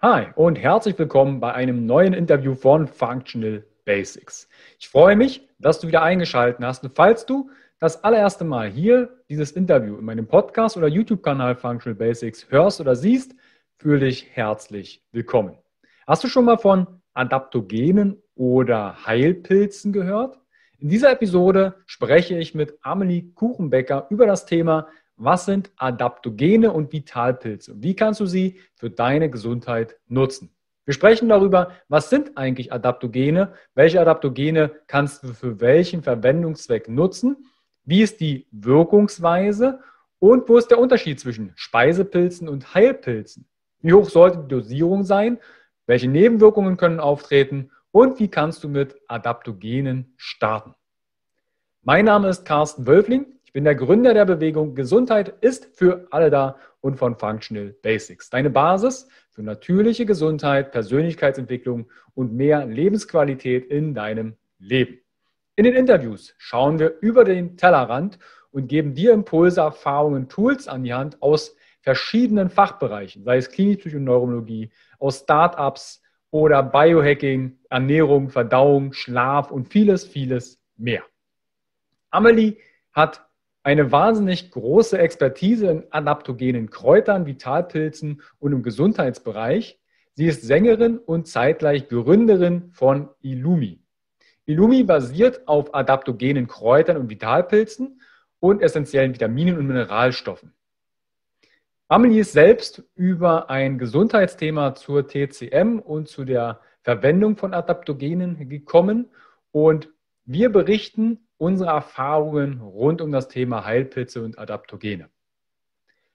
Hi und herzlich willkommen bei einem neuen Interview von Functional Basics. Ich freue mich, dass du wieder eingeschaltet hast. Und falls du das allererste Mal hier dieses Interview in meinem Podcast oder YouTube-Kanal Functional Basics hörst oder siehst, fühle dich herzlich willkommen. Hast du schon mal von Adaptogenen oder Heilpilzen gehört? In dieser Episode spreche ich mit Amelie Kuchenbecker über das Thema was sind Adaptogene und Vitalpilze? Wie kannst du sie für deine Gesundheit nutzen? Wir sprechen darüber, was sind eigentlich Adaptogene? Welche Adaptogene kannst du für welchen Verwendungszweck nutzen? Wie ist die Wirkungsweise? Und wo ist der Unterschied zwischen Speisepilzen und Heilpilzen? Wie hoch sollte die Dosierung sein? Welche Nebenwirkungen können auftreten? Und wie kannst du mit Adaptogenen starten? Mein Name ist Carsten Wölfling. Bin der Gründer der Bewegung Gesundheit ist für alle da und von Functional Basics. Deine Basis für natürliche Gesundheit, Persönlichkeitsentwicklung und mehr Lebensqualität in deinem Leben. In den Interviews schauen wir über den Tellerrand und geben dir Impulse, Erfahrungen, Tools an die Hand aus verschiedenen Fachbereichen, sei es Klinik und Neurologie, aus Startups oder Biohacking, Ernährung, Verdauung, Schlaf und vieles, vieles mehr. Amelie hat eine wahnsinnig große Expertise in adaptogenen Kräutern, Vitalpilzen und im Gesundheitsbereich. Sie ist Sängerin und zeitgleich Gründerin von Illumi. Illumi basiert auf adaptogenen Kräutern und Vitalpilzen und essentiellen Vitaminen und Mineralstoffen. Amelie ist selbst über ein Gesundheitsthema zur TCM und zu der Verwendung von Adaptogenen gekommen und wir berichten unsere Erfahrungen rund um das Thema Heilpilze und Adaptogene.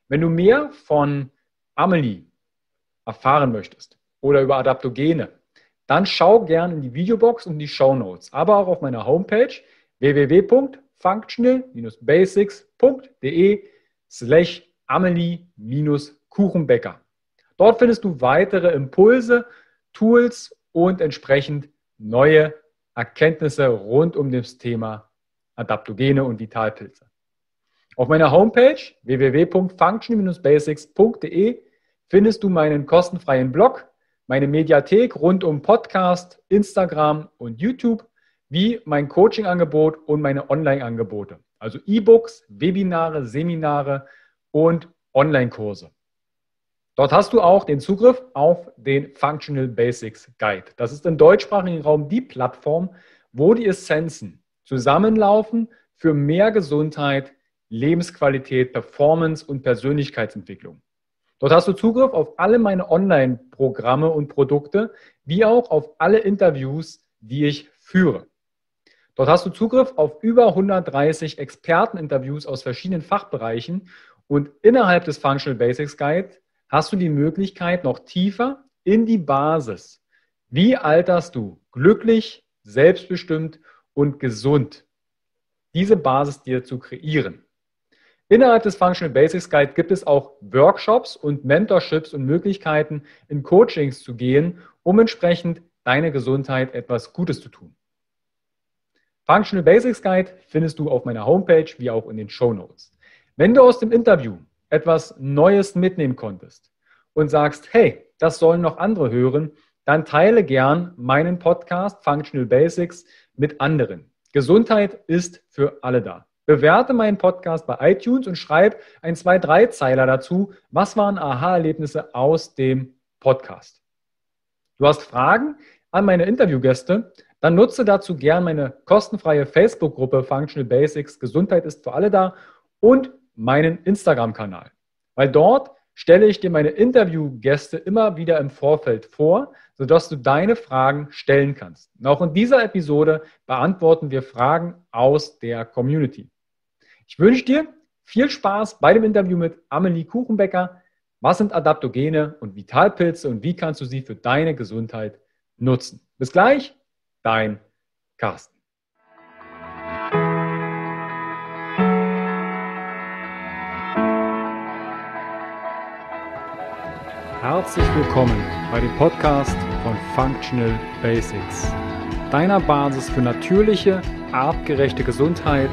Wenn du mehr von Amelie erfahren möchtest oder über Adaptogene, dann schau gerne in die Videobox und die Show Notes, aber auch auf meiner Homepage www.functional-basics.de slash Amelie-Kuchenbäcker. Dort findest du weitere Impulse, Tools und entsprechend neue Erkenntnisse rund um das Thema Adaptogene und Vitalpilze. Auf meiner Homepage www.function-basics.de findest du meinen kostenfreien Blog, meine Mediathek rund um Podcast, Instagram und YouTube, wie mein Coaching-Angebot und meine Online-Angebote, also E-Books, Webinare, Seminare und Online-Kurse. Dort hast du auch den Zugriff auf den Functional Basics Guide. Das ist im deutschsprachigen Raum die Plattform, wo die Essenzen zusammenlaufen für mehr Gesundheit, Lebensqualität, Performance und Persönlichkeitsentwicklung. Dort hast du Zugriff auf alle meine Online-Programme und Produkte, wie auch auf alle Interviews, die ich führe. Dort hast du Zugriff auf über 130 Experteninterviews aus verschiedenen Fachbereichen und innerhalb des Functional Basics Guide hast du die Möglichkeit, noch tiefer in die Basis. Wie alterst du glücklich, selbstbestimmt und gesund, diese Basis dir zu kreieren. Innerhalb des Functional Basics Guide gibt es auch Workshops und Mentorships und Möglichkeiten, in Coachings zu gehen, um entsprechend deine Gesundheit etwas Gutes zu tun. Functional Basics Guide findest du auf meiner Homepage wie auch in den Show Notes. Wenn du aus dem Interview etwas Neues mitnehmen konntest und sagst, hey, das sollen noch andere hören, dann teile gern meinen Podcast Functional Basics mit anderen. Gesundheit ist für alle da. Bewerte meinen Podcast bei iTunes und schreib ein, zwei, drei Zeiler dazu. Was waren Aha-Erlebnisse aus dem Podcast? Du hast Fragen an meine Interviewgäste? Dann nutze dazu gern meine kostenfreie Facebook-Gruppe Functional Basics Gesundheit ist für alle da und meinen Instagram-Kanal. Weil dort stelle ich dir meine Interviewgäste immer wieder im Vorfeld vor, sodass du deine Fragen stellen kannst. Und auch in dieser Episode beantworten wir Fragen aus der Community. Ich wünsche dir viel Spaß bei dem Interview mit Amelie Kuchenbecker. Was sind Adaptogene und Vitalpilze und wie kannst du sie für deine Gesundheit nutzen? Bis gleich, dein Carsten. Herzlich willkommen bei dem Podcast von Functional Basics, deiner Basis für natürliche, artgerechte Gesundheit,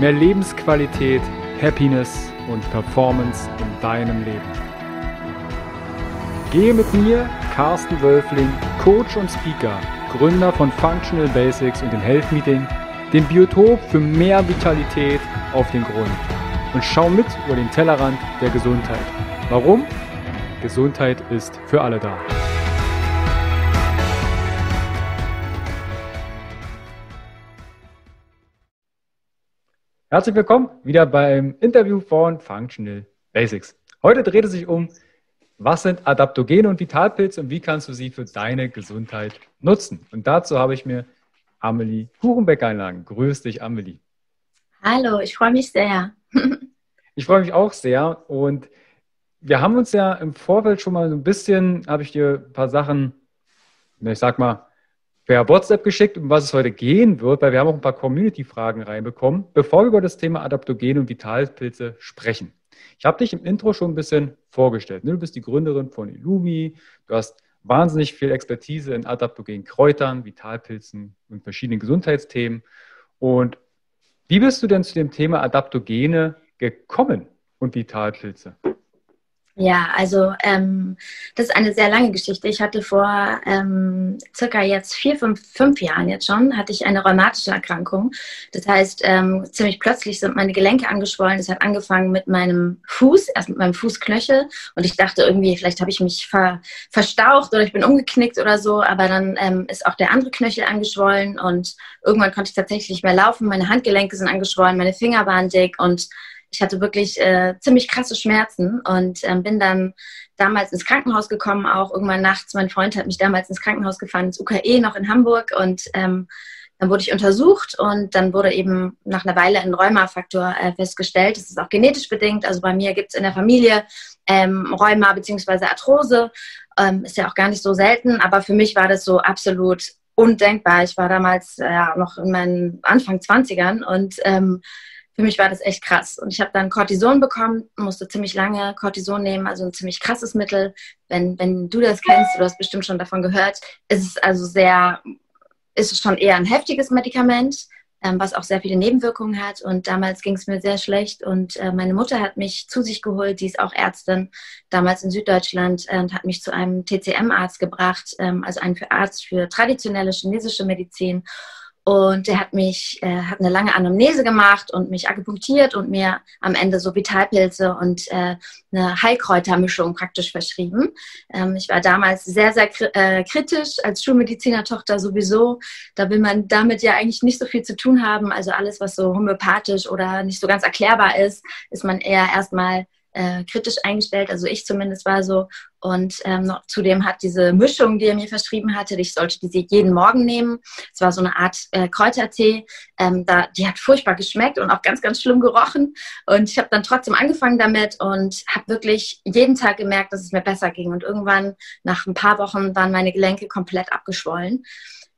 mehr Lebensqualität, Happiness und Performance in deinem Leben. Gehe mit mir Carsten Wölfling, Coach und Speaker, Gründer von Functional Basics und dem Health Meeting, dem Biotop für mehr Vitalität auf den Grund. Und schau mit über den Tellerrand der Gesundheit. Warum? Gesundheit ist für alle da. Herzlich willkommen wieder beim Interview von Functional Basics. Heute dreht es sich um, was sind Adaptogene und Vitalpilze und wie kannst du sie für deine Gesundheit nutzen? Und dazu habe ich mir Amelie Kuchenbeck einladen. Grüß dich, Amelie. Hallo, ich freue mich sehr. ich freue mich auch sehr und wir haben uns ja im Vorfeld schon mal so ein bisschen, habe ich dir ein paar Sachen, ich sag mal, per WhatsApp geschickt, um was es heute gehen wird, weil wir haben auch ein paar Community-Fragen reinbekommen, bevor wir über das Thema Adaptogene und Vitalpilze sprechen. Ich habe dich im Intro schon ein bisschen vorgestellt. Ne? Du bist die Gründerin von Illumi, du hast wahnsinnig viel Expertise in adaptogenen Kräutern, Vitalpilzen und verschiedenen Gesundheitsthemen. Und wie bist du denn zu dem Thema Adaptogene gekommen und Vitalpilze? Ja, also ähm, das ist eine sehr lange Geschichte. Ich hatte vor ähm, circa jetzt vier, fünf, fünf Jahren jetzt schon, hatte ich eine rheumatische Erkrankung. Das heißt, ähm, ziemlich plötzlich sind meine Gelenke angeschwollen. Das hat angefangen mit meinem Fuß, erst mit meinem Fußknöchel. Und ich dachte irgendwie, vielleicht habe ich mich ver, verstaucht oder ich bin umgeknickt oder so. Aber dann ähm, ist auch der andere Knöchel angeschwollen und irgendwann konnte ich tatsächlich nicht mehr laufen. Meine Handgelenke sind angeschwollen, meine Finger waren dick und ich hatte wirklich äh, ziemlich krasse Schmerzen und ähm, bin dann damals ins Krankenhaus gekommen, auch irgendwann nachts. Mein Freund hat mich damals ins Krankenhaus gefahren, ins UKE noch in Hamburg und ähm, dann wurde ich untersucht und dann wurde eben nach einer Weile ein Rheumafaktor äh, festgestellt. Das ist auch genetisch bedingt. Also bei mir gibt es in der Familie ähm, Rheuma bzw. Arthrose. Ähm, ist ja auch gar nicht so selten, aber für mich war das so absolut undenkbar. Ich war damals ja, noch in meinen Anfang 20ern und ähm, für mich war das echt krass. Und ich habe dann Cortison bekommen, musste ziemlich lange Cortison nehmen, also ein ziemlich krasses Mittel. Wenn, wenn du das kennst, du hast bestimmt schon davon gehört, ist es also sehr, ist es schon eher ein heftiges Medikament, ähm, was auch sehr viele Nebenwirkungen hat. Und damals ging es mir sehr schlecht. Und äh, meine Mutter hat mich zu sich geholt, die ist auch Ärztin, damals in Süddeutschland, äh, und hat mich zu einem TCM-Arzt gebracht, ähm, also einen Arzt für traditionelle chinesische Medizin. Und der hat mich, äh, hat eine lange Anamnese gemacht und mich akupunktiert und mir am Ende so Vitalpilze und äh, eine Heilkräutermischung praktisch verschrieben. Ähm, ich war damals sehr, sehr äh, kritisch als Schulmedizinertochter sowieso. Da will man damit ja eigentlich nicht so viel zu tun haben. Also alles, was so homöopathisch oder nicht so ganz erklärbar ist, ist man eher erstmal äh, kritisch eingestellt, also ich zumindest war so. Und ähm, noch, zudem hat diese Mischung, die er mir verschrieben hatte, ich sollte diese jeden Morgen nehmen. Es war so eine Art äh, Kräutertee. Ähm, da, die hat furchtbar geschmeckt und auch ganz, ganz schlimm gerochen. Und ich habe dann trotzdem angefangen damit und habe wirklich jeden Tag gemerkt, dass es mir besser ging. Und irgendwann, nach ein paar Wochen, waren meine Gelenke komplett abgeschwollen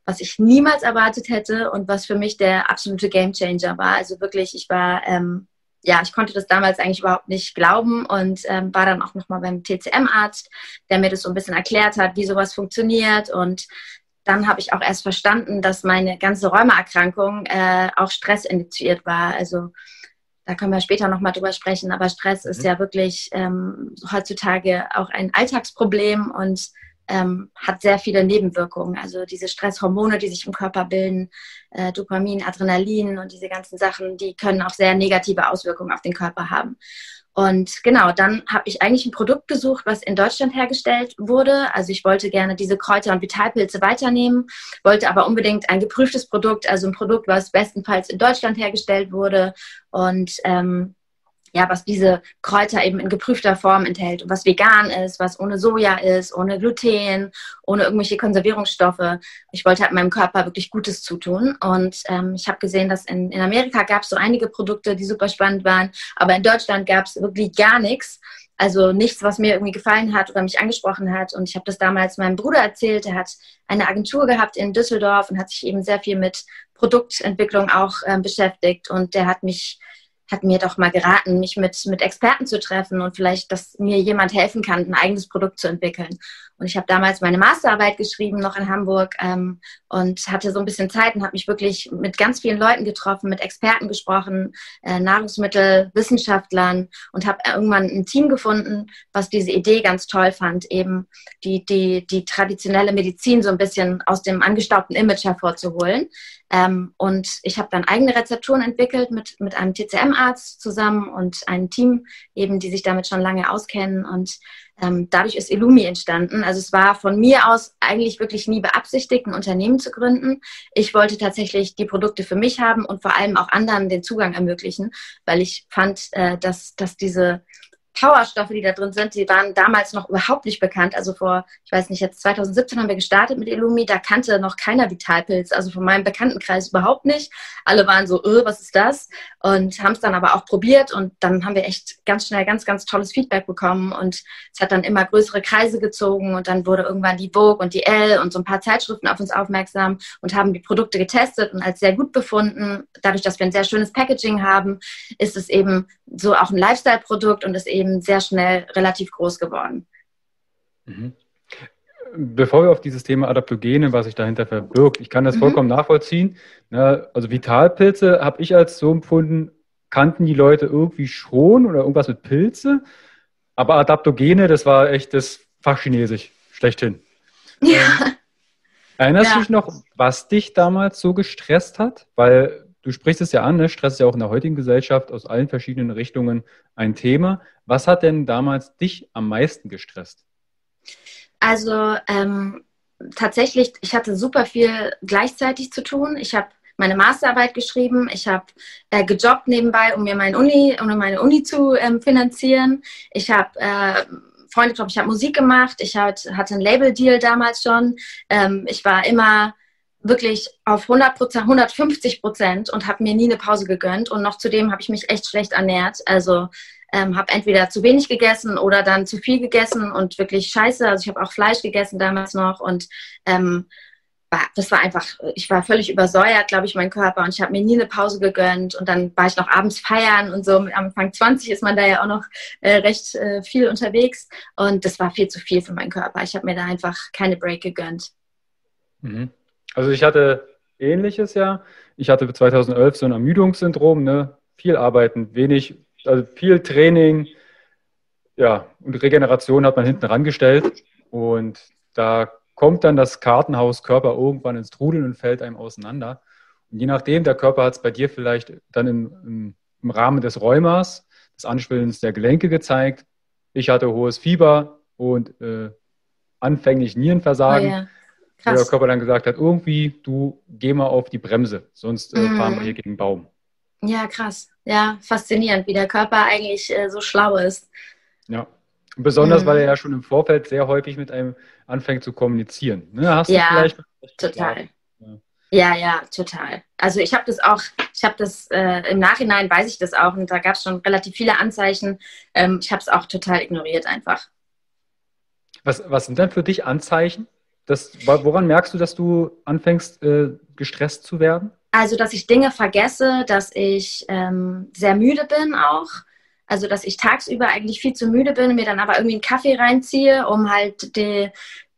was ich niemals erwartet hätte und was für mich der absolute Gamechanger war. Also wirklich, ich war ähm, ja, ich konnte das damals eigentlich überhaupt nicht glauben und ähm, war dann auch nochmal beim TCM-Arzt, der mir das so ein bisschen erklärt hat, wie sowas funktioniert. Und dann habe ich auch erst verstanden, dass meine ganze Rheumaerkrankung äh, auch Stress initiiert war. Also da können wir später nochmal drüber sprechen, aber Stress ist mhm. ja wirklich ähm, heutzutage auch ein Alltagsproblem und ähm, hat sehr viele Nebenwirkungen. Also diese Stresshormone, die sich im Körper bilden, äh, Dopamin, Adrenalin und diese ganzen Sachen, die können auch sehr negative Auswirkungen auf den Körper haben. Und genau, dann habe ich eigentlich ein Produkt gesucht, was in Deutschland hergestellt wurde. Also ich wollte gerne diese Kräuter und Vitalpilze weiternehmen, wollte aber unbedingt ein geprüftes Produkt, also ein Produkt, was bestenfalls in Deutschland hergestellt wurde und ähm, ja, was diese Kräuter eben in geprüfter Form enthält und was vegan ist, was ohne Soja ist, ohne Gluten, ohne irgendwelche Konservierungsstoffe. Ich wollte halt meinem Körper wirklich Gutes zutun und ähm, ich habe gesehen, dass in, in Amerika gab es so einige Produkte, die super spannend waren, aber in Deutschland gab es wirklich gar nichts. Also nichts, was mir irgendwie gefallen hat oder mich angesprochen hat. Und ich habe das damals meinem Bruder erzählt. Er hat eine Agentur gehabt in Düsseldorf und hat sich eben sehr viel mit Produktentwicklung auch äh, beschäftigt. Und der hat mich hat mir doch mal geraten, mich mit, mit Experten zu treffen und vielleicht, dass mir jemand helfen kann, ein eigenes Produkt zu entwickeln. Und ich habe damals meine Masterarbeit geschrieben, noch in Hamburg, ähm, und hatte so ein bisschen Zeit und habe mich wirklich mit ganz vielen Leuten getroffen, mit Experten gesprochen, äh, Nahrungsmittelwissenschaftlern und habe irgendwann ein Team gefunden, was diese Idee ganz toll fand, eben die, die, die traditionelle Medizin so ein bisschen aus dem angestaubten Image hervorzuholen. Ähm, und ich habe dann eigene Rezepturen entwickelt mit, mit einem TCM-Arzt zusammen und einem Team, eben, die sich damit schon lange auskennen. Und ähm, dadurch ist Illumi entstanden. Also es war von mir aus eigentlich wirklich nie beabsichtigt, ein Unternehmen zu gründen. Ich wollte tatsächlich die Produkte für mich haben und vor allem auch anderen den Zugang ermöglichen, weil ich fand, äh, dass, dass diese Powerstoffe, die da drin sind, die waren damals noch überhaupt nicht bekannt. Also vor, ich weiß nicht, jetzt 2017 haben wir gestartet mit Illumi, da kannte noch keiner Vitalpilz, also von meinem Bekanntenkreis überhaupt nicht. Alle waren so, öh, was ist das? Und haben es dann aber auch probiert und dann haben wir echt ganz schnell ganz, ganz tolles Feedback bekommen und es hat dann immer größere Kreise gezogen und dann wurde irgendwann die Vogue und die L und so ein paar Zeitschriften auf uns aufmerksam und haben die Produkte getestet und als sehr gut befunden. Dadurch, dass wir ein sehr schönes Packaging haben, ist es eben so auch ein Lifestyle-Produkt und ist eben eben sehr schnell relativ groß geworden. Mhm. Bevor wir auf dieses Thema Adaptogene, was sich dahinter verbirgt, ich kann das mhm. vollkommen nachvollziehen. Also Vitalpilze habe ich als so empfunden, kannten die Leute irgendwie schon oder irgendwas mit Pilze. Aber Adaptogene, das war echt das Fachchinesisch schlechthin. Ja. Ähm, erinnerst ja. du dich noch, was dich damals so gestresst hat? Weil du sprichst es ja an, ne? Stress ist ja auch in der heutigen Gesellschaft aus allen verschiedenen Richtungen ein Thema. Was hat denn damals dich am meisten gestresst? Also ähm, tatsächlich, ich hatte super viel gleichzeitig zu tun. Ich habe meine Masterarbeit geschrieben, ich habe äh, gejobbt nebenbei, um mir meine Uni, um meine Uni zu ähm, finanzieren. Ich habe äh, Freunde, glaube ich, habe Musik gemacht. Ich hatte einen Label-Deal damals schon. Ähm, ich war immer wirklich auf 100 Prozent, 150 Prozent und habe mir nie eine Pause gegönnt. Und noch zudem habe ich mich echt schlecht ernährt. Also ähm, habe entweder zu wenig gegessen oder dann zu viel gegessen und wirklich scheiße. Also ich habe auch Fleisch gegessen damals noch und ähm, das war einfach, ich war völlig übersäuert, glaube ich, mein Körper und ich habe mir nie eine Pause gegönnt und dann war ich noch abends feiern und so. Am Anfang 20 ist man da ja auch noch äh, recht äh, viel unterwegs und das war viel zu viel für meinen Körper. Ich habe mir da einfach keine Break gegönnt. Mhm. Also ich hatte ähnliches ja. Ich hatte 2011 so ein Ermüdungssyndrom, ne? viel arbeiten, wenig, also viel Training, ja, und Regeneration hat man hinten rangestellt. Und da kommt dann das Kartenhaus Körper irgendwann ins Trudeln und fällt einem auseinander. Und je nachdem, der Körper hat es bei dir vielleicht dann im, im, Rahmen des Rheumas, des Anschwellens der Gelenke gezeigt. Ich hatte hohes Fieber und äh, anfänglich Nierenversagen. Oh ja. Krass. der Körper dann gesagt hat, irgendwie, du geh mal auf die Bremse, sonst äh, fahren wir mhm. hier gegen den Baum. Ja, krass. Ja, faszinierend, wie der Körper eigentlich äh, so schlau ist. Ja. Und besonders, mhm. weil er ja schon im Vorfeld sehr häufig mit einem anfängt zu kommunizieren. Ne? Hast ja, du vielleicht total. Ja. ja, ja, total. Also ich habe das auch, ich habe das äh, im Nachhinein weiß ich das auch und da gab es schon relativ viele Anzeichen. Ähm, ich habe es auch total ignoriert einfach. Was, was sind denn für dich Anzeichen? Das, woran merkst du, dass du anfängst, äh, gestresst zu werden? Also, dass ich Dinge vergesse, dass ich ähm, sehr müde bin auch. Also, dass ich tagsüber eigentlich viel zu müde bin, mir dann aber irgendwie einen Kaffee reinziehe, um halt die,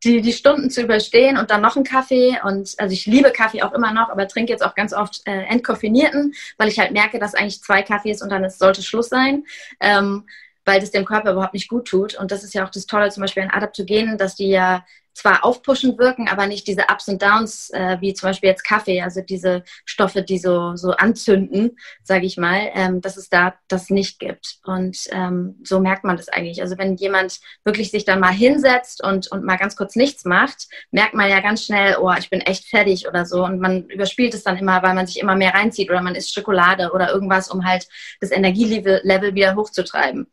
die, die Stunden zu überstehen und dann noch einen Kaffee. Und also ich liebe Kaffee auch immer noch, aber trinke jetzt auch ganz oft äh, entkoffinierten, weil ich halt merke, dass eigentlich zwei Kaffees und dann ist, sollte Schluss sein. Ähm, weil das dem Körper überhaupt nicht gut tut. Und das ist ja auch das Tolle zum Beispiel an Adaptogenen, dass die ja zwar aufpushend wirken, aber nicht diese Ups und Downs, äh, wie zum Beispiel jetzt Kaffee, also diese Stoffe, die so, so anzünden, sage ich mal, ähm, dass es da das nicht gibt. Und ähm, so merkt man das eigentlich. Also wenn jemand wirklich sich dann mal hinsetzt und, und mal ganz kurz nichts macht, merkt man ja ganz schnell, oh, ich bin echt fertig oder so. Und man überspielt es dann immer, weil man sich immer mehr reinzieht oder man isst Schokolade oder irgendwas, um halt das Energielevel wieder hochzutreiben.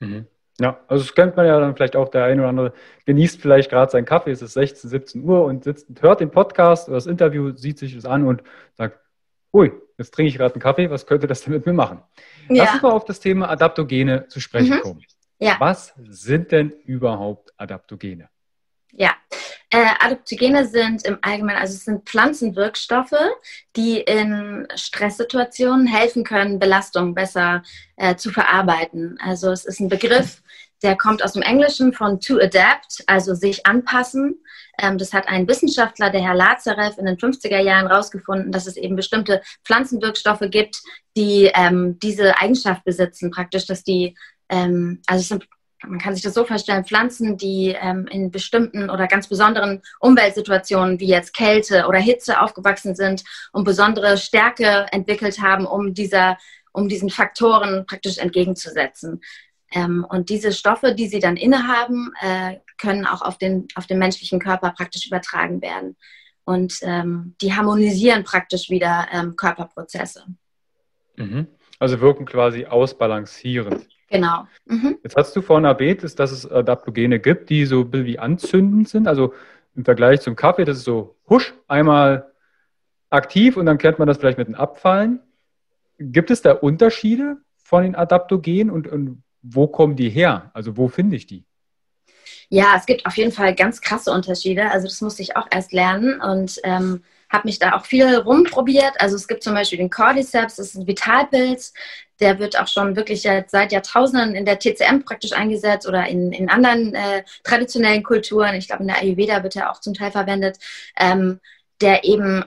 Mhm. Ja, also das kennt man ja dann vielleicht auch, der eine oder andere genießt vielleicht gerade seinen Kaffee, es ist 16, 17 Uhr und sitzt und hört den Podcast oder das Interview, sieht sich das an und sagt, ui, jetzt trinke ich gerade einen Kaffee, was könnte das denn mit mir machen? Ja. Lass uns mal auf das Thema Adaptogene zu sprechen mhm. kommen. Ja. Was sind denn überhaupt Adaptogene? Ja, äh, Adaptogene sind im Allgemeinen, also es sind Pflanzenwirkstoffe, die in Stresssituationen helfen können, Belastungen besser äh, zu verarbeiten. Also es ist ein Begriff, der kommt aus dem Englischen von to adapt, also sich anpassen. Ähm, das hat ein Wissenschaftler, der Herr Lazarev, in den 50er Jahren herausgefunden, dass es eben bestimmte Pflanzenwirkstoffe gibt, die ähm, diese Eigenschaft besitzen, praktisch, dass die, ähm, also es sind man kann sich das so vorstellen, Pflanzen, die ähm, in bestimmten oder ganz besonderen Umweltsituationen wie jetzt Kälte oder Hitze aufgewachsen sind und besondere Stärke entwickelt haben, um dieser um diesen Faktoren praktisch entgegenzusetzen. Ähm, und diese Stoffe, die sie dann innehaben, äh, können auch auf den, auf den menschlichen Körper praktisch übertragen werden. Und ähm, die harmonisieren praktisch wieder ähm, Körperprozesse. Mhm. Also wirken quasi ausbalancierend. Genau. Mhm. Jetzt hast du vorhin erwähnt, dass es Adaptogene gibt, die so ein bisschen wie anzündend sind. Also im Vergleich zum Kaffee, das ist so husch, einmal aktiv und dann kennt man das vielleicht mit den Abfallen. Gibt es da Unterschiede von den Adaptogenen und, und wo kommen die her? Also wo finde ich die? Ja, es gibt auf jeden Fall ganz krasse Unterschiede. Also das musste ich auch erst lernen und ähm, habe mich da auch viel rumprobiert. Also es gibt zum Beispiel den Cordyceps, das ist ein Vitalpilz. Der wird auch schon wirklich seit Jahrtausenden in der TCM praktisch eingesetzt oder in, in anderen äh, traditionellen Kulturen. Ich glaube, in der Ayurveda wird er auch zum Teil verwendet, ähm, der eben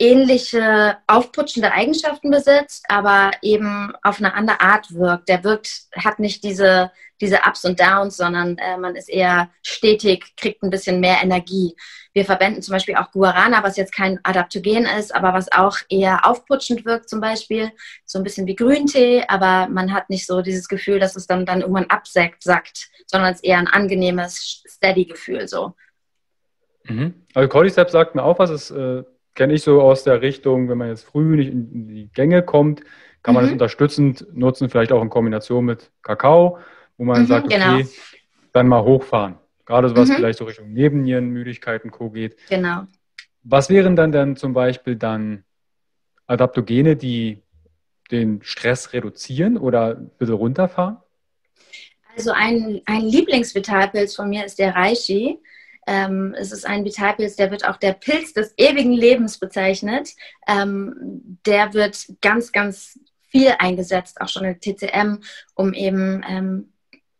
ähnliche aufputschende Eigenschaften besitzt, aber eben auf eine andere Art wirkt. Der wirkt, hat nicht diese, diese Ups und Downs, sondern äh, man ist eher stetig, kriegt ein bisschen mehr Energie. Wir verwenden zum Beispiel auch Guarana, was jetzt kein Adaptogen ist, aber was auch eher aufputschend wirkt zum Beispiel. So ein bisschen wie Grüntee, aber man hat nicht so dieses Gefühl, dass es dann, dann irgendwann absackt, sackt, sondern es ist eher ein angenehmes, steady Gefühl so. Mhm. Also Cordyceps sagt mir auch was, es äh kenne ich so aus der Richtung, wenn man jetzt früh nicht in die Gänge kommt, kann man mhm. das unterstützend nutzen, vielleicht auch in Kombination mit Kakao, wo man mhm, sagt, okay, genau. dann mal hochfahren. Gerade so was mhm. vielleicht so Richtung Nebennierenmüdigkeit und Co. geht. Genau. Was wären dann denn zum Beispiel dann Adaptogene, die den Stress reduzieren oder ein bisschen runterfahren? Also ein, ein Lieblingsvitalpilz von mir ist der Reishi. Ähm, es ist ein Vitalpilz, der wird auch der Pilz des ewigen Lebens bezeichnet. Ähm, der wird ganz, ganz viel eingesetzt, auch schon in TCM, um eben ähm,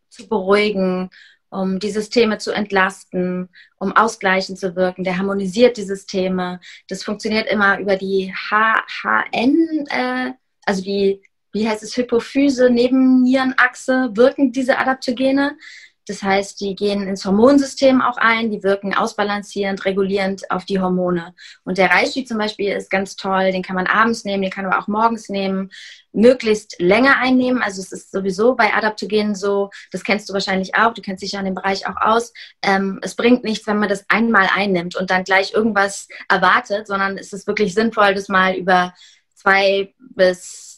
zu beruhigen, um die Systeme zu entlasten, um ausgleichend zu wirken. Der harmonisiert die Systeme. Das funktioniert immer über die HHN, äh, also die, wie heißt es, Hypophyse, Nebennierenachse, wirken diese Adaptogene. Das heißt, die gehen ins Hormonsystem auch ein, die wirken ausbalancierend, regulierend auf die Hormone. Und der Reishi zum Beispiel ist ganz toll, den kann man abends nehmen, den kann man auch morgens nehmen, möglichst länger einnehmen. Also es ist sowieso bei Adaptogenen so, das kennst du wahrscheinlich auch, du kennst dich ja in dem Bereich auch aus. Ähm, es bringt nichts, wenn man das einmal einnimmt und dann gleich irgendwas erwartet, sondern es ist wirklich sinnvoll, das mal über zwei bis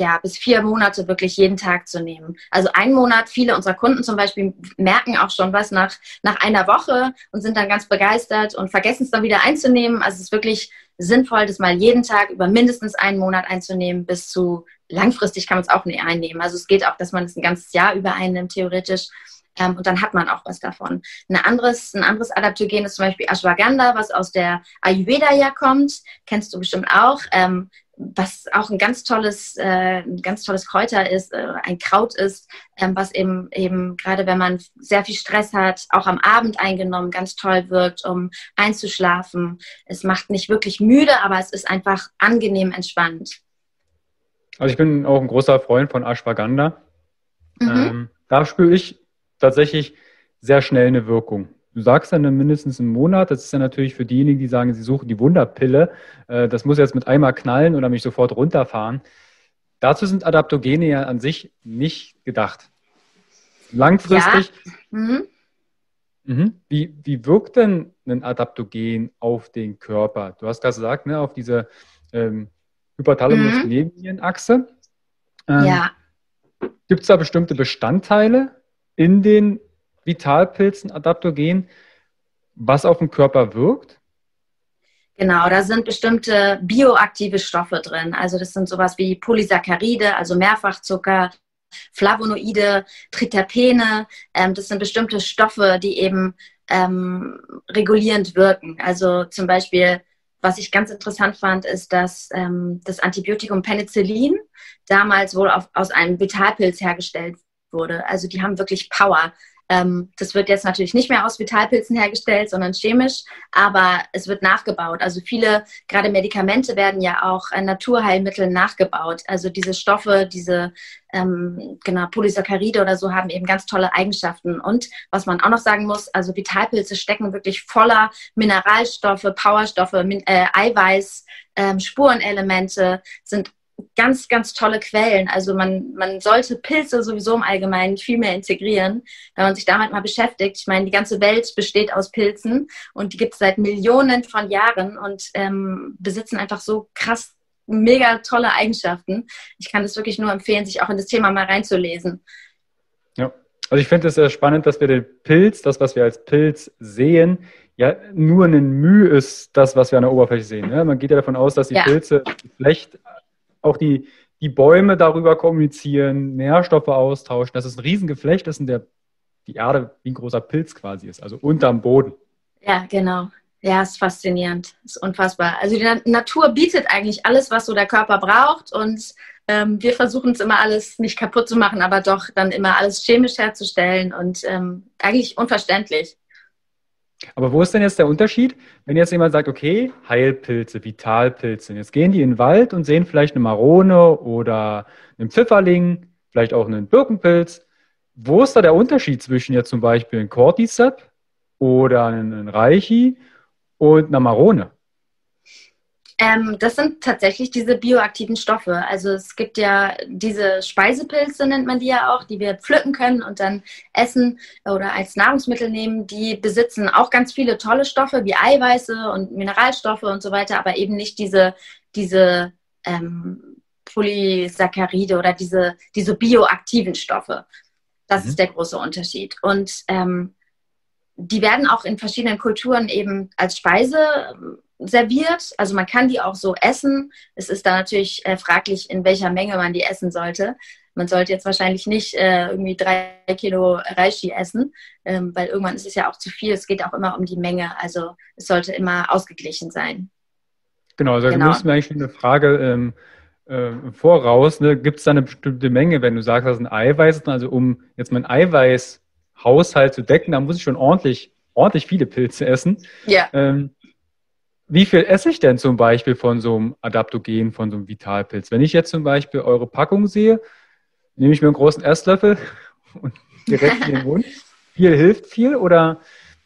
ja, bis vier Monate wirklich jeden Tag zu nehmen. Also ein Monat, viele unserer Kunden zum Beispiel merken auch schon was nach, nach einer Woche und sind dann ganz begeistert und vergessen es dann wieder einzunehmen. Also es ist wirklich sinnvoll, das mal jeden Tag über mindestens einen Monat einzunehmen, bis zu langfristig kann man es auch nicht einnehmen. Also es geht auch, dass man es ein ganzes Jahr über einnimmt, theoretisch. Ähm, und dann hat man auch was davon. Ein anderes, ein anderes Adaptogen ist zum Beispiel Ashwagandha, was aus der Ayurveda ja kommt. Kennst du bestimmt auch. Ähm, was auch ein ganz tolles, äh, ein ganz tolles Kräuter ist, äh, ein Kraut ist, ähm, was eben eben gerade wenn man sehr viel Stress hat, auch am Abend eingenommen, ganz toll wirkt, um einzuschlafen. Es macht nicht wirklich müde, aber es ist einfach angenehm entspannt. Also ich bin auch ein großer Freund von Ashwagandha. Mhm. Ähm, da spüre ich tatsächlich sehr schnell eine Wirkung du sagst dann mindestens einen Monat. Das ist ja natürlich für diejenigen, die sagen, sie suchen die Wunderpille. Äh, das muss jetzt mit einmal knallen oder mich sofort runterfahren. Dazu sind Adaptogene ja an sich nicht gedacht. Langfristig. Ja. Mhm. Mhm. Wie, wie wirkt denn ein Adaptogen auf den Körper? Du hast gerade gesagt, ne, auf diese ähm, Hypothalamus-Nebennierenachse. Ähm, ja. Gibt es da bestimmte Bestandteile in den Vitalpilzen Adaptogen, was auf den Körper wirkt? Genau, da sind bestimmte bioaktive Stoffe drin. Also das sind sowas wie Polysaccharide, also Mehrfachzucker, Flavonoide, Triterpene. Ähm, das sind bestimmte Stoffe, die eben ähm, regulierend wirken. Also zum Beispiel, was ich ganz interessant fand, ist, dass ähm, das Antibiotikum Penicillin damals wohl auf, aus einem Vitalpilz hergestellt wurde. Also die haben wirklich Power. Ähm, das wird jetzt natürlich nicht mehr aus Vitalpilzen hergestellt, sondern chemisch, aber es wird nachgebaut. Also viele, gerade Medikamente werden ja auch an Naturheilmitteln nachgebaut. Also diese Stoffe, diese ähm, genau, Polysaccharide oder so haben eben ganz tolle Eigenschaften. Und was man auch noch sagen muss, also Vitalpilze stecken wirklich voller Mineralstoffe, Powerstoffe, äh, Eiweiß, ähm, Spurenelemente, sind ganz, ganz tolle Quellen. Also man, man sollte Pilze sowieso im Allgemeinen viel mehr integrieren, wenn man sich damit mal beschäftigt. Ich meine, die ganze Welt besteht aus Pilzen und die gibt es seit Millionen von Jahren und ähm, besitzen einfach so krass mega tolle Eigenschaften. Ich kann es wirklich nur empfehlen, sich auch in das Thema mal reinzulesen. Ja, also ich finde es sehr spannend, dass wir den Pilz, das, was wir als Pilz sehen, ja nur ein Mühe ist, das, was wir an der Oberfläche sehen. Ne? Man geht ja davon aus, dass die ja. Pilze schlecht auch die, die Bäume darüber kommunizieren, Nährstoffe austauschen, dass es ein Riesengeflecht ist und der, die Erde wie ein großer Pilz quasi ist, also unterm Boden. Ja, genau. Ja, ist faszinierend. Ist unfassbar. Also die Natur bietet eigentlich alles, was so der Körper braucht und ähm, wir versuchen es immer alles nicht kaputt zu machen, aber doch dann immer alles chemisch herzustellen und ähm, eigentlich unverständlich. Aber wo ist denn jetzt der Unterschied, wenn jetzt jemand sagt, okay, Heilpilze, Vitalpilze, jetzt gehen die in den Wald und sehen vielleicht eine Marone oder einen Pfifferling, vielleicht auch einen Birkenpilz. Wo ist da der Unterschied zwischen jetzt zum Beispiel einem Cordyceps oder einem Reichi und einer Marone? Ähm, das sind tatsächlich diese bioaktiven Stoffe. Also es gibt ja diese Speisepilze, nennt man die ja auch, die wir pflücken können und dann essen oder als Nahrungsmittel nehmen. Die besitzen auch ganz viele tolle Stoffe wie Eiweiße und Mineralstoffe und so weiter, aber eben nicht diese, diese ähm, Polysaccharide oder diese, diese bioaktiven Stoffe. Das mhm. ist der große Unterschied. Und ähm, die werden auch in verschiedenen Kulturen eben als Speise serviert. Also man kann die auch so essen. Es ist da natürlich äh, fraglich, in welcher Menge man die essen sollte. Man sollte jetzt wahrscheinlich nicht äh, irgendwie drei Kilo Reishi essen, ähm, weil irgendwann ist es ja auch zu viel. Es geht auch immer um die Menge. Also es sollte immer ausgeglichen sein. Genau, also genau. du musst mir eigentlich eine Frage ähm, äh, voraus. Ne? Gibt es da eine bestimmte Menge, wenn du sagst, das ist ein Eiweiß? Also um jetzt meinen Eiweißhaushalt zu decken, da muss ich schon ordentlich, ordentlich viele Pilze essen. Ja. Ähm, wie viel esse ich denn zum Beispiel von so einem Adaptogen, von so einem Vitalpilz? Wenn ich jetzt zum Beispiel eure Packung sehe, nehme ich mir einen großen Esslöffel und direkt in den Mund. Viel hilft viel oder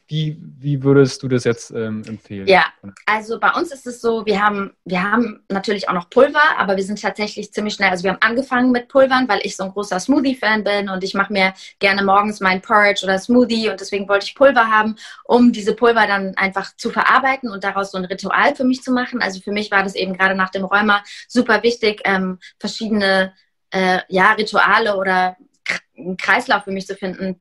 wie, wie würdest du das jetzt ähm, empfehlen? Ja, also bei uns ist es so, wir haben, wir haben natürlich auch noch Pulver, aber wir sind tatsächlich ziemlich schnell, also wir haben angefangen mit Pulvern, weil ich so ein großer Smoothie-Fan bin und ich mache mir gerne morgens meinen Porridge oder Smoothie und deswegen wollte ich Pulver haben, um diese Pulver dann einfach zu verarbeiten und daraus so ein Ritual für mich zu machen. Also für mich war das eben gerade nach dem Rheuma super wichtig, ähm, verschiedene äh, ja, Rituale oder einen Kreislauf für mich zu finden,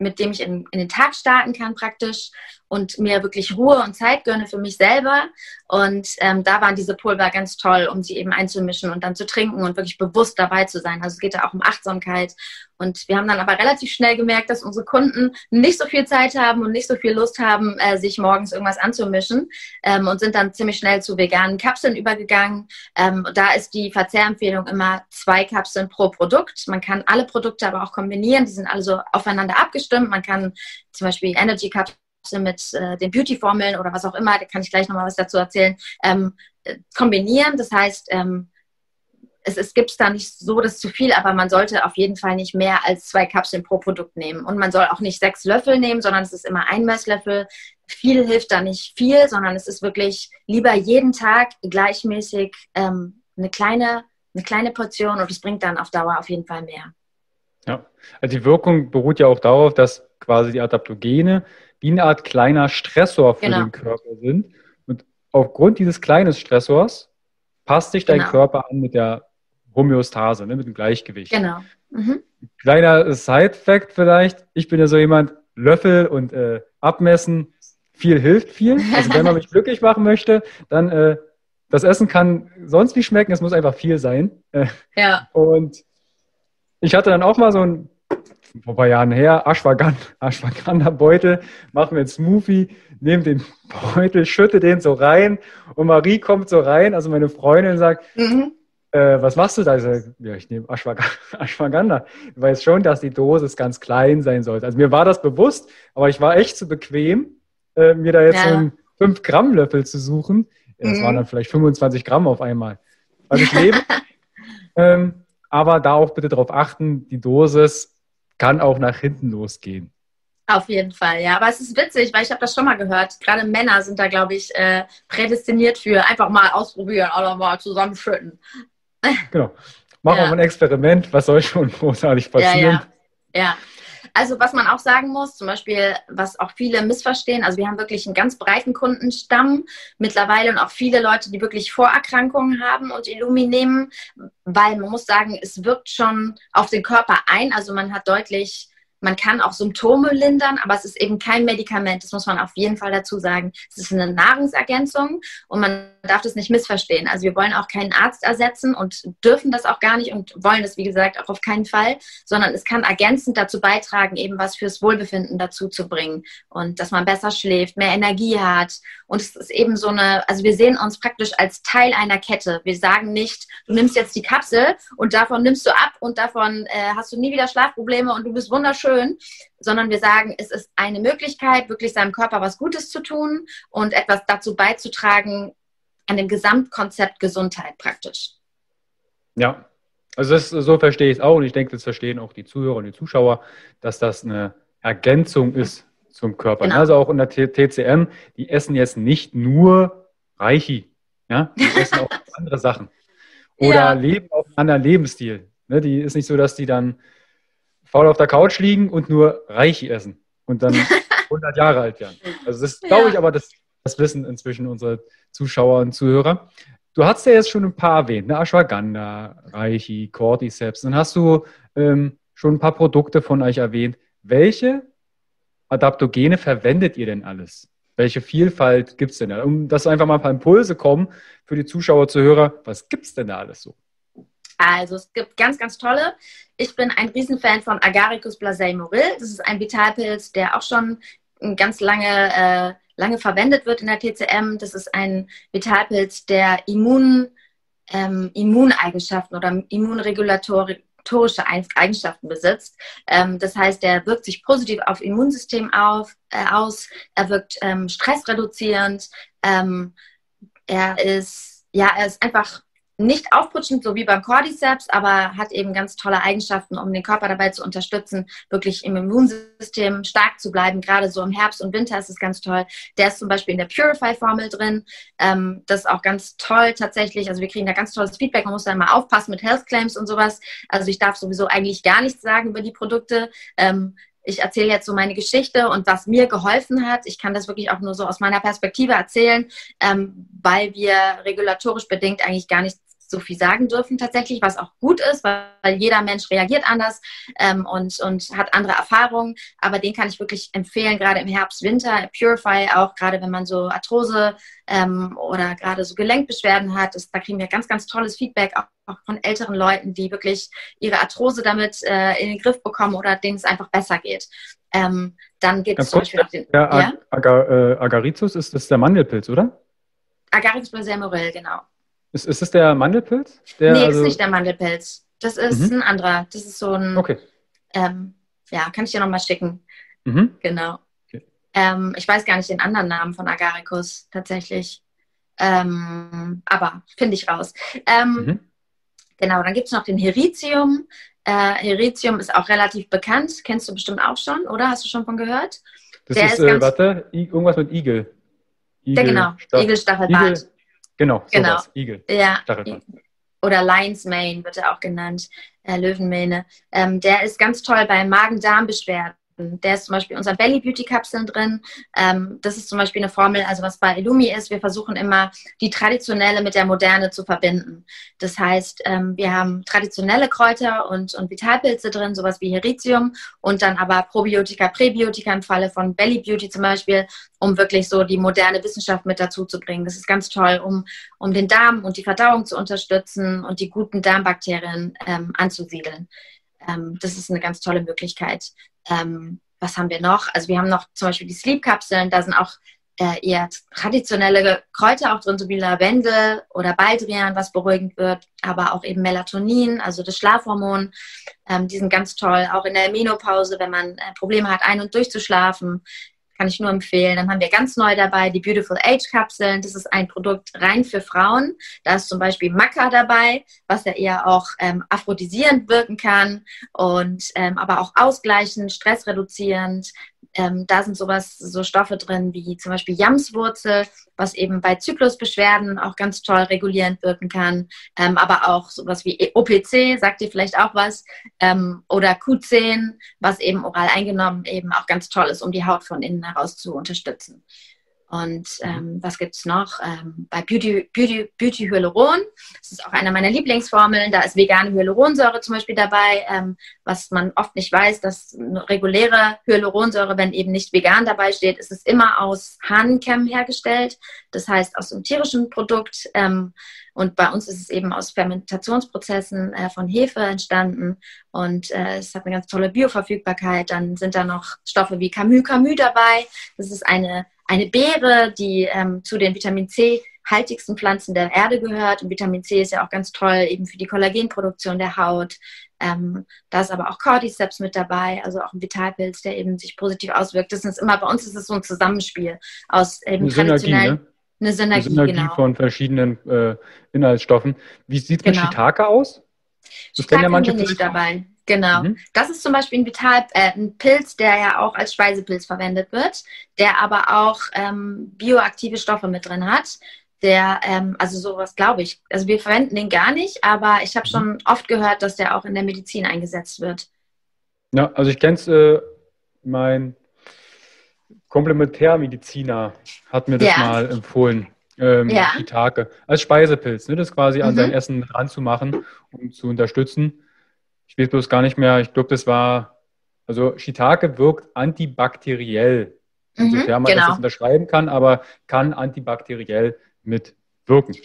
mit dem ich in, in den Tag starten kann praktisch und mir wirklich Ruhe und Zeit gönne für mich selber. Und ähm, da waren diese Pulver ganz toll, um sie eben einzumischen und dann zu trinken und wirklich bewusst dabei zu sein. Also es geht da auch um Achtsamkeit. Und wir haben dann aber relativ schnell gemerkt, dass unsere Kunden nicht so viel Zeit haben und nicht so viel Lust haben, äh, sich morgens irgendwas anzumischen ähm, und sind dann ziemlich schnell zu veganen Kapseln übergegangen. Ähm, da ist die Verzehrempfehlung immer zwei Kapseln pro Produkt. Man kann alle Produkte aber auch kombinieren. Die sind also aufeinander abgestimmt. Man kann zum Beispiel Energy Kapseln mit äh, den Beauty-Formeln oder was auch immer, da kann ich gleich nochmal was dazu erzählen, ähm, äh, kombinieren. Das heißt, ähm, es, es gibt da nicht so das zu viel, aber man sollte auf jeden Fall nicht mehr als zwei Kapseln pro Produkt nehmen. Und man soll auch nicht sechs Löffel nehmen, sondern es ist immer ein Messlöffel. Viel hilft da nicht viel, sondern es ist wirklich lieber jeden Tag gleichmäßig ähm, eine, kleine, eine kleine Portion und es bringt dann auf Dauer auf jeden Fall mehr. Ja, also die Wirkung beruht ja auch darauf, dass quasi die Adaptogene eine Art kleiner Stressor für genau. den Körper sind. Und aufgrund dieses kleinen Stressors passt sich dein genau. Körper an mit der Homöostase, ne, mit dem Gleichgewicht. Genau. Mhm. Kleiner Side-Fact vielleicht, ich bin ja so jemand, Löffel und äh, Abmessen, viel hilft viel. Also wenn man mich glücklich machen möchte, dann äh, das Essen kann sonst wie schmecken, es muss einfach viel sein. Ja. Und ich hatte dann auch mal so ein vor ein paar Jahren her, Ashwagandha, Ashwagandha Beutel, machen wir einen Smoothie, nehme den Beutel, schütte den so rein und Marie kommt so rein, also meine Freundin sagt, mhm. äh, was machst du da? Ich, sag, ja, ich nehme Ashwagandha. Ich weiß schon, dass die Dosis ganz klein sein sollte. Also mir war das bewusst, aber ich war echt zu bequem, äh, mir da jetzt ja. so einen 5-Gramm-Löffel zu suchen. Das mhm. waren dann vielleicht 25 Gramm auf einmal. Also ich lebe. ähm, aber da auch bitte darauf achten, die Dosis kann auch nach hinten losgehen. Auf jeden Fall, ja. Aber es ist witzig, weil ich habe das schon mal gehört. Gerade Männer sind da, glaube ich, äh, prädestiniert für einfach mal ausprobieren oder mal zusammenschütten. Genau. Machen wir ja. mal ein Experiment. Was soll schon großartig passieren? Ja, ja. ja. Also was man auch sagen muss, zum Beispiel, was auch viele missverstehen, also wir haben wirklich einen ganz breiten Kundenstamm mittlerweile und auch viele Leute, die wirklich Vorerkrankungen haben und Illumi nehmen, weil man muss sagen, es wirkt schon auf den Körper ein, also man hat deutlich man kann auch Symptome lindern, aber es ist eben kein Medikament. Das muss man auf jeden Fall dazu sagen. Es ist eine Nahrungsergänzung und man darf das nicht missverstehen. Also wir wollen auch keinen Arzt ersetzen und dürfen das auch gar nicht und wollen das, wie gesagt, auch auf keinen Fall, sondern es kann ergänzend dazu beitragen, eben was fürs Wohlbefinden dazu zu bringen und dass man besser schläft, mehr Energie hat. Und es ist eben so eine, also wir sehen uns praktisch als Teil einer Kette. Wir sagen nicht, du nimmst jetzt die Kapsel und davon nimmst du ab und davon äh, hast du nie wieder Schlafprobleme und du bist wunderschön schön, sondern wir sagen, es ist eine Möglichkeit, wirklich seinem Körper was Gutes zu tun und etwas dazu beizutragen an dem Gesamtkonzept Gesundheit praktisch. Ja, also das, so verstehe ich es auch und ich denke, das verstehen auch die Zuhörer und die Zuschauer, dass das eine Ergänzung ist zum Körper. Genau. Also auch in der TCM, die essen jetzt nicht nur Reichi, ja, die essen auch andere Sachen. Oder ja. leben auch einen anderen Lebensstil. Ne, die ist nicht so, dass die dann faul auf der Couch liegen und nur Reichi essen und dann 100 Jahre alt werden. Also das glaube ich aber, das, das wissen inzwischen unsere Zuschauer und Zuhörer. Du hast ja jetzt schon ein paar erwähnt, ne? Ashwagandha, Reichi, Cordyceps. Dann hast du ähm, schon ein paar Produkte von euch erwähnt. Welche Adaptogene verwendet ihr denn alles? Welche Vielfalt gibt es denn da? Um dass einfach mal ein paar Impulse kommen für die Zuschauer, Zuhörer, was gibt es denn da alles so? Also es gibt ganz, ganz tolle. Ich bin ein Riesenfan von Agaricus blasei moril. Das ist ein Vitalpilz, der auch schon ganz lange, äh, lange verwendet wird in der TCM. Das ist ein Vitalpilz, der Immun, ähm, Immuneigenschaften oder immunregulatorische Eigenschaften besitzt. Ähm, das heißt, er wirkt sich positiv auf Immunsystem auf, äh, aus. Er wirkt ähm, stressreduzierend. Ähm, er ist ja, er ist einfach nicht aufputschend, so wie beim Cordyceps, aber hat eben ganz tolle Eigenschaften, um den Körper dabei zu unterstützen, wirklich im Immunsystem stark zu bleiben. Gerade so im Herbst und Winter ist es ganz toll. Der ist zum Beispiel in der Purify-Formel drin. Ähm, das ist auch ganz toll tatsächlich. Also wir kriegen da ganz tolles Feedback. Man muss da immer aufpassen mit Health Claims und sowas. Also ich darf sowieso eigentlich gar nichts sagen über die Produkte. Ähm, ich erzähle jetzt so meine Geschichte und was mir geholfen hat. Ich kann das wirklich auch nur so aus meiner Perspektive erzählen, ähm, weil wir regulatorisch bedingt eigentlich gar nichts so viel sagen dürfen tatsächlich, was auch gut ist, weil, jeder Mensch reagiert anders ähm, und, und hat andere Erfahrungen. Aber den kann ich wirklich empfehlen, gerade im Herbst, Winter, Purify, auch gerade wenn man so Arthrose ähm, oder gerade so Gelenkbeschwerden hat. Das, da kriegen wir ganz, ganz tolles Feedback, auch, auch von älteren Leuten, die wirklich ihre Arthrose damit äh, in den Griff bekommen oder denen es einfach besser geht. Ähm, dann gibt es zum Beispiel auch den. Ja, ja? Agar, äh, Agaricus ist das der Mandelpilz, oder? Agaricus blasemorel, genau. Ist, ist es der Mandelpilz? Der, nee, also... ist nicht der Mandelpilz. Das ist mhm. ein anderer. Das ist so ein. Okay. Ähm, ja, kann ich dir nochmal schicken. Mhm. Genau. Okay. Ähm, ich weiß gar nicht den anderen Namen von Agaricus tatsächlich. Ähm, aber finde ich raus. Ähm, mhm. Genau, dann gibt es noch den Heritium. Äh, Heritium ist auch relativ bekannt. Kennst du bestimmt auch schon, oder? Hast du schon von gehört? Das Der ist, ist äh, warte, irgendwas mit Igel. Igel ja, genau. Igelstachelbart. Igel, Genau, genau. Sowas. Igel. Ja. Oder Lion's Mane wird er auch genannt, äh, Löwenmähne. Ähm, der ist ganz toll bei Magen-Darm-Beschwerden. Der ist zum Beispiel in unseren Belly Beauty Kapseln drin. Ähm, das ist zum Beispiel eine Formel, also was bei Illumi ist. Wir versuchen immer, die traditionelle mit der Moderne zu verbinden. Das heißt, ähm, wir haben traditionelle Kräuter und, und Vitalpilze drin, sowas wie Heritium und dann aber Probiotika, Präbiotika im Falle von Belly Beauty zum Beispiel, um wirklich so die moderne Wissenschaft mit dazu zu bringen. Das ist ganz toll, um, um den Darm und die Verdauung zu unterstützen und die guten Darmbakterien ähm, anzusiedeln. Ähm, das ist eine ganz tolle Möglichkeit. Ähm, was haben wir noch? Also wir haben noch zum Beispiel die Sleep-Kapseln, da sind auch äh, eher traditionelle Kräuter auch drin, so wie Lavendel oder Baldrian, was beruhigend wird, aber auch eben Melatonin, also das Schlafhormon. Ähm, die sind ganz toll, auch in der Menopause, wenn man äh, Probleme hat, ein- und durchzuschlafen kann ich nur empfehlen. Dann haben wir ganz neu dabei die Beautiful Age Kapseln. Das ist ein Produkt rein für Frauen. Da ist zum Beispiel Maca dabei, was ja eher auch ähm, aphrodisierend wirken kann und ähm, aber auch ausgleichend, stressreduzierend, ähm, da sind sowas, so Stoffe drin wie zum Beispiel Jamswurzel, was eben bei Zyklusbeschwerden auch ganz toll regulierend wirken kann. Ähm, aber auch sowas wie OPC, sagt ihr vielleicht auch was, ähm, oder Q10, was eben oral eingenommen eben auch ganz toll ist, um die Haut von innen heraus zu unterstützen. Und mhm. ähm, was gibt es noch? Ähm, bei Beauty, Beauty, Beauty Hyaluron, das ist auch eine meiner Lieblingsformeln, da ist vegane Hyaluronsäure zum Beispiel dabei, ähm, was man oft nicht weiß, dass eine reguläre Hyaluronsäure, wenn eben nicht vegan dabei steht, ist es immer aus Hahnenchem hergestellt, das heißt aus einem tierischen Produkt. Ähm, und bei uns ist es eben aus Fermentationsprozessen äh, von Hefe entstanden und äh, es hat eine ganz tolle Bioverfügbarkeit. Dann sind da noch Stoffe wie Camus Camus dabei. Das ist eine eine Beere, die ähm, zu den Vitamin C haltigsten Pflanzen der Erde gehört. Und Vitamin C ist ja auch ganz toll eben für die Kollagenproduktion der Haut. Ähm, da ist aber auch Cordyceps mit dabei, also auch ein Vitalpilz, der eben sich positiv auswirkt. Das ist immer, bei uns ist es so ein Zusammenspiel aus eben eine traditionellen. Synergie, ne? Eine Synergie, eine Synergie genau. von verschiedenen äh, Inhaltsstoffen. Wie sieht es genau. mit Shiitake aus? Das kennen ja manche nicht dabei. Genau. Mhm. Das ist zum Beispiel ein, Vital, äh, ein Pilz, der ja auch als Speisepilz verwendet wird, der aber auch ähm, bioaktive Stoffe mit drin hat. Der, ähm, also sowas glaube ich. Also wir verwenden den gar nicht, aber ich habe mhm. schon oft gehört, dass der auch in der Medizin eingesetzt wird. Ja, also ich kenne es, äh, mein Komplementärmediziner hat mir das ja. mal empfohlen. Ähm, ja. Shiitake als Speisepilz, ne, das quasi mhm. an sein Essen ranzumachen, um zu unterstützen ich weiß bloß gar nicht mehr, ich glaube, das war, also Shiitake wirkt antibakteriell, mhm, insofern man genau. das unterschreiben kann, aber kann antibakteriell mitwirken.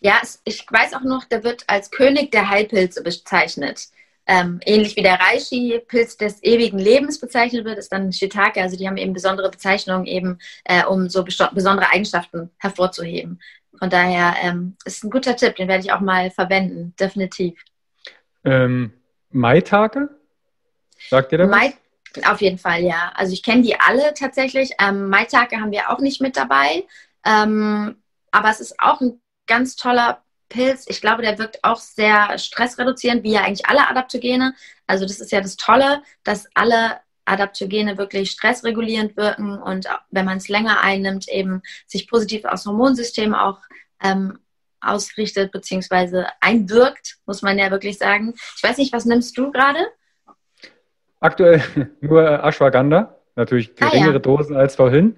Ja, ich weiß auch noch, der wird als König der Heilpilze bezeichnet. Ähm, ähnlich wie der Reishi-Pilz des ewigen Lebens bezeichnet wird, ist dann Shiitake. Also die haben eben besondere Bezeichnungen, eben äh, um so besondere Eigenschaften hervorzuheben. Von daher ähm, ist ein guter Tipp, den werde ich auch mal verwenden, definitiv. Ähm, Maitage? Sagt ihr das? Mai, auf jeden Fall, ja. Also ich kenne die alle tatsächlich. Ähm, Maitage haben wir auch nicht mit dabei. Ähm, aber es ist auch ein ganz toller Pilz. Ich glaube, der wirkt auch sehr stressreduzierend, wie ja eigentlich alle Adaptogene. Also das ist ja das Tolle, dass alle Adaptogene wirklich stressregulierend wirken und wenn man es länger einnimmt, eben sich positiv aufs Hormonsystem auch ähm, ausrichtet bzw. einwirkt, muss man ja wirklich sagen. Ich weiß nicht, was nimmst du gerade? Aktuell nur Ashwagandha, natürlich geringere ah, ja. Dosen als vorhin.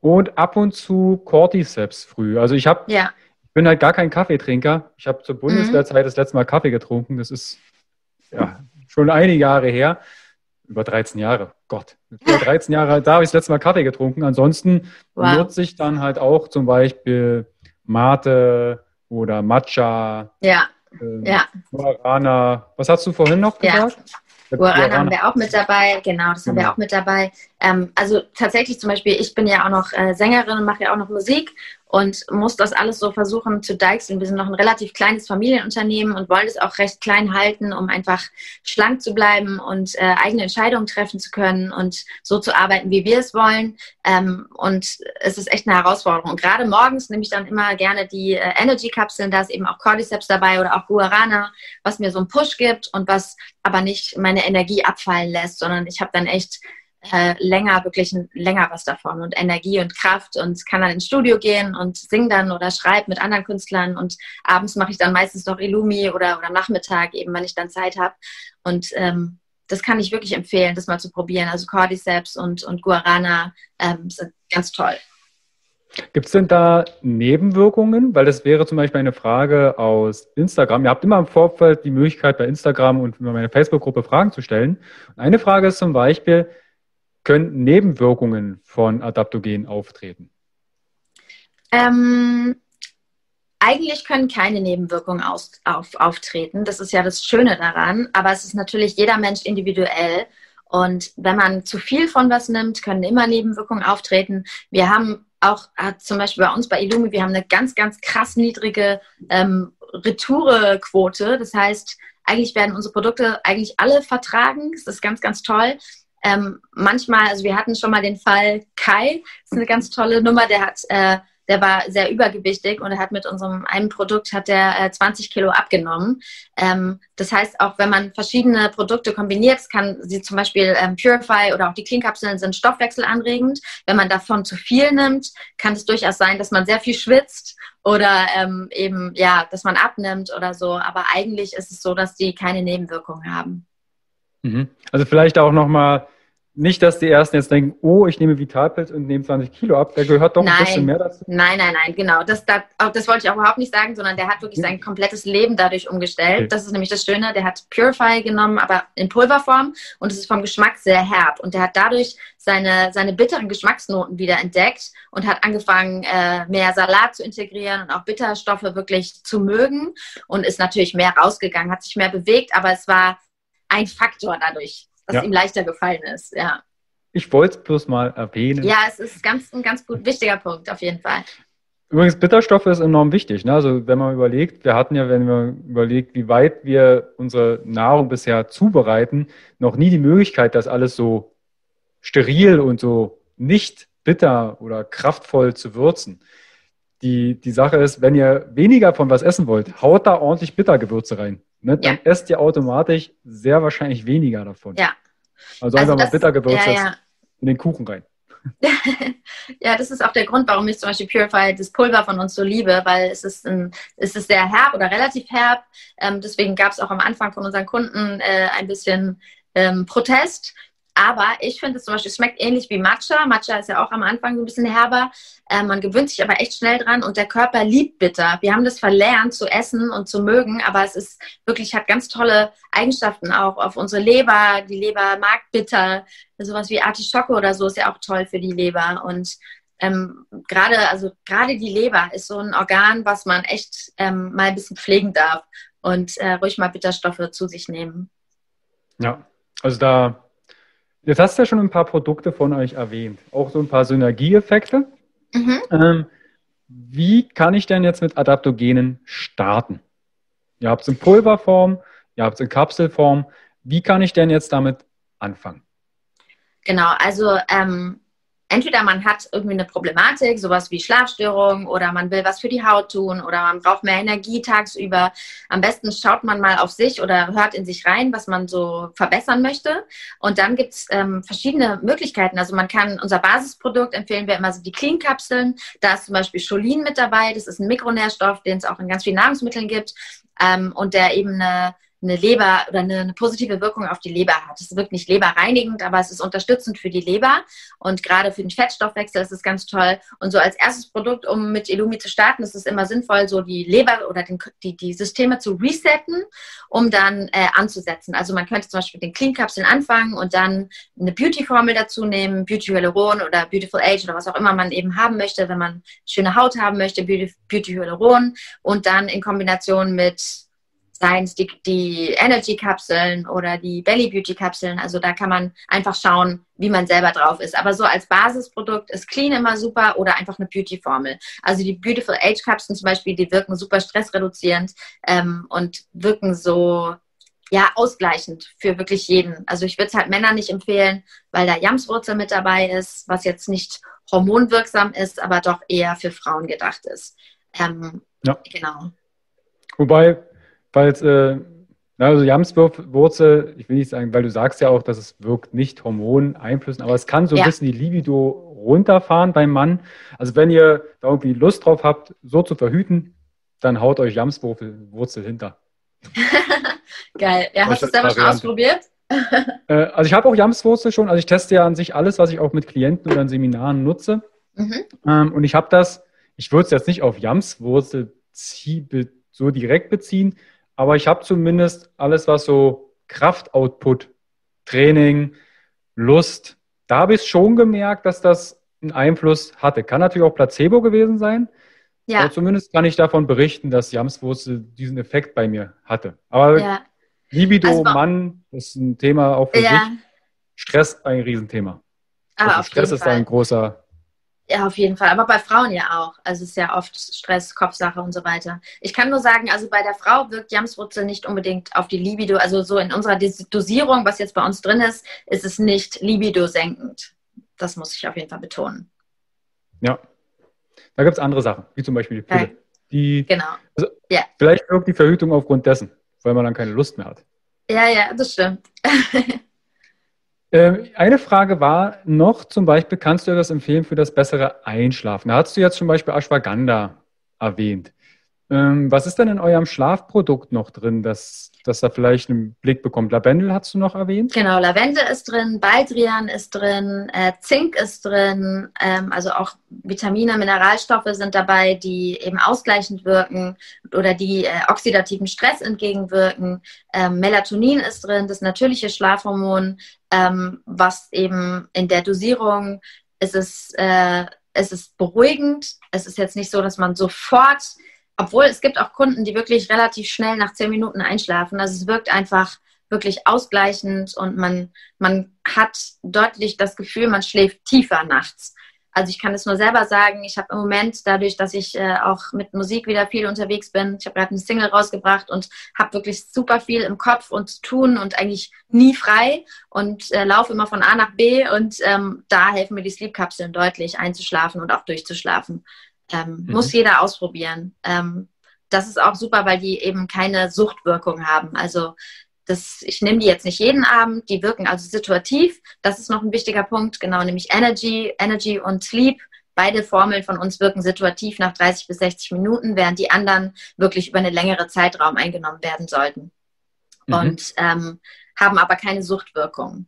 Und ab und zu Cordyceps früh. Also ich habe, ja. ich bin halt gar kein Kaffeetrinker. Ich habe zur mhm. Bundeswehrzeit mhm. das letzte Mal Kaffee getrunken. Das ist ja schon einige Jahre her. Über 13 Jahre. Gott. Über 13 Jahre, da habe ich das letzte Mal Kaffee getrunken. Ansonsten wow. nutze ich dann halt auch zum Beispiel Mate, oder Matcha. Ja. Ähm, ja. Guarana. Was hast du vorhin noch gesagt? Ja. Guarana haben wir auch mit dabei, genau, das haben wir genau. auch mit dabei. Ähm, also tatsächlich zum Beispiel, ich bin ja auch noch äh, Sängerin und mache ja auch noch Musik und muss das alles so versuchen zu deichseln. Wir sind noch ein relativ kleines Familienunternehmen und wollen es auch recht klein halten, um einfach schlank zu bleiben und äh, eigene Entscheidungen treffen zu können und so zu arbeiten, wie wir es wollen. Ähm, und es ist echt eine Herausforderung. Und gerade morgens nehme ich dann immer gerne die äh, Energy-Kapseln, da ist eben auch Cordyceps dabei oder auch Guarana, was mir so einen Push gibt und was aber nicht meine Energie abfallen lässt, sondern ich habe dann echt äh, länger, wirklich länger was davon und Energie und Kraft und kann dann ins Studio gehen und sing dann oder schreibe mit anderen Künstlern und abends mache ich dann meistens noch Illumi oder, oder Nachmittag, eben wenn ich dann Zeit habe. Und ähm, das kann ich wirklich empfehlen, das mal zu probieren. Also Cordyceps und, und Guarana ähm, sind ganz toll. Gibt es denn da Nebenwirkungen? Weil das wäre zum Beispiel eine Frage aus Instagram. Ihr habt immer im Vorfeld die Möglichkeit, bei Instagram und über meine Facebook-Gruppe Fragen zu stellen. Eine Frage ist zum Beispiel, können Nebenwirkungen von Adaptogenen auftreten? Ähm, eigentlich können keine Nebenwirkungen aus, auf, auftreten. Das ist ja das Schöne daran. Aber es ist natürlich jeder Mensch individuell. Und wenn man zu viel von was nimmt, können immer Nebenwirkungen auftreten. Wir haben auch zum Beispiel bei uns bei Illumi, wir haben eine ganz, ganz krass niedrige ähm, Retourequote. Das heißt, eigentlich werden unsere Produkte eigentlich alle vertragen. Das ist ganz, ganz toll. Ähm, manchmal, also wir hatten schon mal den Fall Kai, ist eine ganz tolle Nummer, der hat äh, der war sehr übergewichtig und er hat mit unserem einen Produkt hat er äh, 20 Kilo abgenommen. Ähm, das heißt, auch wenn man verschiedene Produkte kombiniert, kann sie zum Beispiel ähm, Purify oder auch die Clean-Kapseln sind stoffwechselanregend. Wenn man davon zu viel nimmt, kann es durchaus sein, dass man sehr viel schwitzt oder ähm, eben, ja, dass man abnimmt oder so. Aber eigentlich ist es so, dass die keine Nebenwirkungen haben. Mhm. Also vielleicht auch nochmal nicht, dass die Ersten jetzt denken, oh, ich nehme Vitalpilz und nehme 20 Kilo ab. Der gehört doch nein, ein bisschen mehr dazu. Nein, nein, nein, genau. Das, das, das wollte ich auch überhaupt nicht sagen, sondern der hat wirklich sein komplettes Leben dadurch umgestellt. Okay. Das ist nämlich das Schöne. Der hat Purify genommen, aber in Pulverform und es ist vom Geschmack sehr herb. Und der hat dadurch seine, seine bitteren Geschmacksnoten wieder entdeckt und hat angefangen, äh, mehr Salat zu integrieren und auch Bitterstoffe wirklich zu mögen und ist natürlich mehr rausgegangen, hat sich mehr bewegt, aber es war ein Faktor dadurch was ja. ihm leichter gefallen ist, ja. Ich wollte es bloß mal erwähnen. Ja, es ist ganz, ein ganz gut wichtiger Punkt, auf jeden Fall. Übrigens, Bitterstoffe ist enorm wichtig. Ne? Also wenn man überlegt, wir hatten ja, wenn man überlegt, wie weit wir unsere Nahrung bisher zubereiten, noch nie die Möglichkeit, das alles so steril und so nicht bitter oder kraftvoll zu würzen. Die, die Sache ist, wenn ihr weniger von was essen wollt, haut da ordentlich Bittergewürze rein. Ne? Dann ja. esst ihr automatisch sehr wahrscheinlich weniger davon. Ja. Also, also einfach mal Bittergewürze ja. in den Kuchen rein. ja, das ist auch der Grund, warum ich zum Beispiel Purify das Pulver von uns so liebe, weil es ist, ein, es ist sehr herb oder relativ herb. Ähm, deswegen gab es auch am Anfang von unseren Kunden äh, ein bisschen ähm, Protest. Aber ich finde es zum Beispiel schmeckt ähnlich wie Matcha. Matcha ist ja auch am Anfang so ein bisschen herber. Äh, man gewöhnt sich aber echt schnell dran und der Körper liebt bitter. Wir haben das verlernt zu essen und zu mögen, aber es ist wirklich, hat ganz tolle Eigenschaften auch auf unsere Leber. Die Leber mag bitter. Sowas wie Artischocke oder so ist ja auch toll für die Leber. Und ähm, gerade, also die Leber ist so ein Organ, was man echt ähm, mal ein bisschen pflegen darf und äh, ruhig mal Bitterstoffe zu sich nehmen. Ja, also da Jetzt hast du ja schon ein paar Produkte von euch erwähnt, auch so ein paar Synergieeffekte. Mhm. Ähm, wie kann ich denn jetzt mit Adaptogenen starten? Ihr habt es in Pulverform, ihr habt es in Kapselform. Wie kann ich denn jetzt damit anfangen? Genau, also ähm, entweder man hat irgendwie eine Problematik, sowas wie Schlafstörungen oder man will was für die Haut tun oder man braucht mehr Energie tagsüber. Am besten schaut man mal auf sich oder hört in sich rein, was man so verbessern möchte. Und dann gibt es ähm, verschiedene Möglichkeiten. Also man kann unser Basisprodukt empfehlen wir immer so die Clean-Kapseln. Da ist zum Beispiel Cholin mit dabei. Das ist ein Mikronährstoff, den es auch in ganz vielen Nahrungsmitteln gibt ähm, und der eben eine eine Leber oder eine, eine, positive Wirkung auf die Leber hat. Es wirkt nicht leberreinigend, aber es ist unterstützend für die Leber und gerade für den Fettstoffwechsel ist es ganz toll. Und so als erstes Produkt, um mit Illumi zu starten, ist es immer sinnvoll, so die Leber oder den, die, die Systeme zu resetten, um dann äh, anzusetzen. Also man könnte zum Beispiel mit den Clean-Kapseln anfangen und dann eine Beauty-Formel dazu nehmen, Beauty Hyaluron oder Beautiful Age oder was auch immer man eben haben möchte, wenn man schöne Haut haben möchte, Beauty, Beauty Hyaluron und dann in Kombination mit seien es die, die Energy-Kapseln oder die Belly Beauty-Kapseln. Also da kann man einfach schauen, wie man selber drauf ist. Aber so als Basisprodukt ist Clean immer super oder einfach eine Beauty-Formel. Also die Beautiful Age-Kapseln zum Beispiel, die wirken super stressreduzierend ähm, und wirken so ja, ausgleichend für wirklich jeden. Also ich würde es halt Männern nicht empfehlen, weil da Jamswurzel mit dabei ist, was jetzt nicht hormonwirksam ist, aber doch eher für Frauen gedacht ist. Ähm, ja. Genau. Wobei weil äh, also Jamswurzel, ich will nicht sagen, weil du sagst ja auch, dass es wirkt nicht Hormoneinflüssen, aber es kann so ein bisschen die Libido runterfahren beim Mann. Also wenn ihr da irgendwie Lust drauf habt, so zu verhüten, dann haut euch Jamswurzel hinter. Geil. Ja, hast du es selber schon ausprobiert? äh, also ich habe auch Jamswurzel schon. Also ich teste ja an sich alles, was ich auch mit Klienten oder in Seminaren nutze. Mhm. Ähm, und ich habe das, ich würde es jetzt nicht auf Jamswurzel so direkt beziehen, aber ich habe zumindest alles, was so Kraftoutput, Training, Lust, da habe ich schon gemerkt, dass das einen Einfluss hatte. Kann natürlich auch Placebo gewesen sein. Ja. Aber zumindest kann ich davon berichten, dass Jamswurzel diesen Effekt bei mir hatte. Aber ja. Libido, also, Mann, ist ein Thema auch für ja. sich. Stress ein Riesenthema. Ah, also Stress ist ein großer Ja, auf jeden Fall. Aber bei Frauen ja auch. Also es ist ja oft Stress, Kopfsache und so weiter. Ich kann nur sagen, also bei der Frau wirkt Jamswurzel nicht unbedingt auf die Libido. Also so in unserer Dosierung, was jetzt bei uns drin ist, ist es nicht Libido senkend. Das muss ich auf jeden Fall betonen. Ja. Da gibt es andere Sachen, wie zum Beispiel die Pille. Okay. Die, genau. Also ja. Vielleicht wirkt die Verhütung aufgrund dessen, weil man dann keine Lust mehr hat. Ja, ja, das stimmt. Ähm, eine Frage war noch zum Beispiel, kannst du etwas empfehlen für das bessere Einschlafen? Da hast du jetzt zum Beispiel Ashwagandha erwähnt. Ähm, was ist denn in eurem Schlafprodukt noch drin, dass, dass da vielleicht einen Blick bekommt? Lavendel hast du noch erwähnt? Genau, Lavendel ist drin, Baldrian ist drin, äh, Zink ist drin, ähm, also auch Vitamine, Mineralstoffe sind dabei, die eben ausgleichend wirken oder die äh, oxidativen Stress entgegenwirken. Ähm, Melatonin ist drin, das natürliche Schlafhormon, ähm, was eben in der Dosierung ist es, äh, es ist beruhigend. Es ist jetzt nicht so, dass man sofort obwohl es gibt auch Kunden, die wirklich relativ schnell nach zehn Minuten einschlafen. Also es wirkt einfach wirklich ausgleichend und man, man hat deutlich das Gefühl, man schläft tiefer nachts. Also ich kann es nur selber sagen, ich habe im Moment dadurch, dass ich äh, auch mit Musik wieder viel unterwegs bin, ich habe gerade eine Single rausgebracht und habe wirklich super viel im Kopf und zu tun und eigentlich nie frei und äh, laufe immer von A nach B und ähm, da helfen mir die Sleep-Kapseln deutlich einzuschlafen und auch durchzuschlafen. Ähm, mhm. Muss jeder ausprobieren. Ähm, das ist auch super, weil die eben keine Suchtwirkung haben. Also das, ich nehme die jetzt nicht jeden Abend, die wirken also situativ. Das ist noch ein wichtiger Punkt, genau, nämlich Energy, Energy und Sleep. Beide Formeln von uns wirken situativ nach 30 bis 60 Minuten, während die anderen wirklich über einen längere Zeitraum eingenommen werden sollten. Mhm. Und ähm, haben aber keine Suchtwirkung.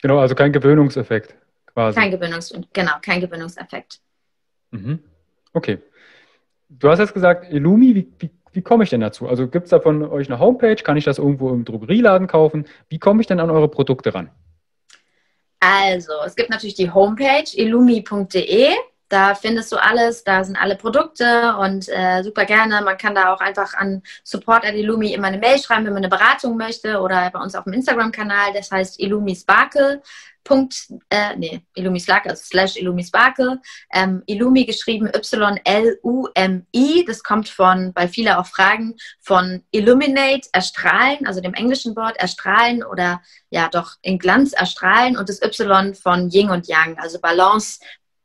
Genau, also kein Gewöhnungseffekt quasi. Kein Gewöhnungs genau, kein Gewöhnungseffekt. Mhm. Okay. Du hast jetzt gesagt, Illumi, wie, wie, wie komme ich denn dazu? Also gibt es da von euch eine Homepage? Kann ich das irgendwo im Drogerieladen kaufen? Wie komme ich denn an eure Produkte ran? Also, es gibt natürlich die Homepage illumi.de. Da findest du alles, da sind alle Produkte und äh, super gerne. Man kann da auch einfach an Support at Illumi immer eine Mail schreiben, wenn man eine Beratung möchte oder bei uns auf dem Instagram-Kanal, das heißt Illumi Sparkle. Punkt, äh, nee, Illumi Sparkle, also slash Illumi Sparkle. Ähm, Illumi geschrieben Y-L-U-M-I. Das kommt von, weil viele auch fragen, von Illuminate, erstrahlen, also dem englischen Wort erstrahlen oder ja doch in Glanz erstrahlen und das Y von Yin und Yang, also Balance,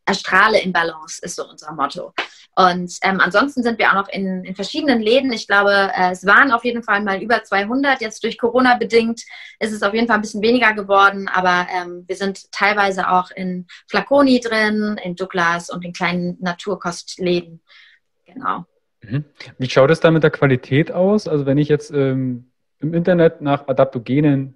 erstrahle in Balance, ist so unser Motto. Und ähm, ansonsten sind wir auch noch in, in verschiedenen Läden. Ich glaube, äh, es waren auf jeden Fall mal über 200. Jetzt durch Corona bedingt ist es auf jeden Fall ein bisschen weniger geworden. Aber ähm, wir sind teilweise auch in Flaconi drin, in Douglas und in kleinen Naturkostläden. Genau. Mhm. Wie schaut es da mit der Qualität aus? Also wenn ich jetzt ähm, im Internet nach Adaptogenen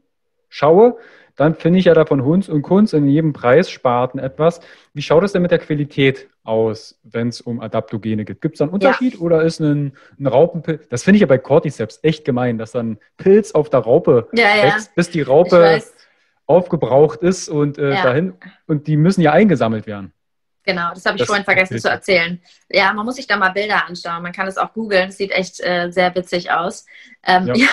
schaue, dann finde ich ja da von Hunds und Kunst in jedem Preissparten etwas. Wie schaut es denn mit der Qualität aus, wenn es um Adaptogene geht? Gibt es da einen Unterschied ja. oder ist ein, ein Raupenpilz? Das finde ich ja bei Cordyceps echt gemein, dass dann Pilz auf der Raupe ja, wächst, ja. bis die Raupe aufgebraucht ist und äh, dahin und die müssen ja eingesammelt werden. Genau, das habe ich das vorhin vergessen zu erzählen. Ja, man muss sich da mal Bilder anschauen. Man kann es auch googeln. Das sieht echt äh, sehr witzig aus. Ähm, ja.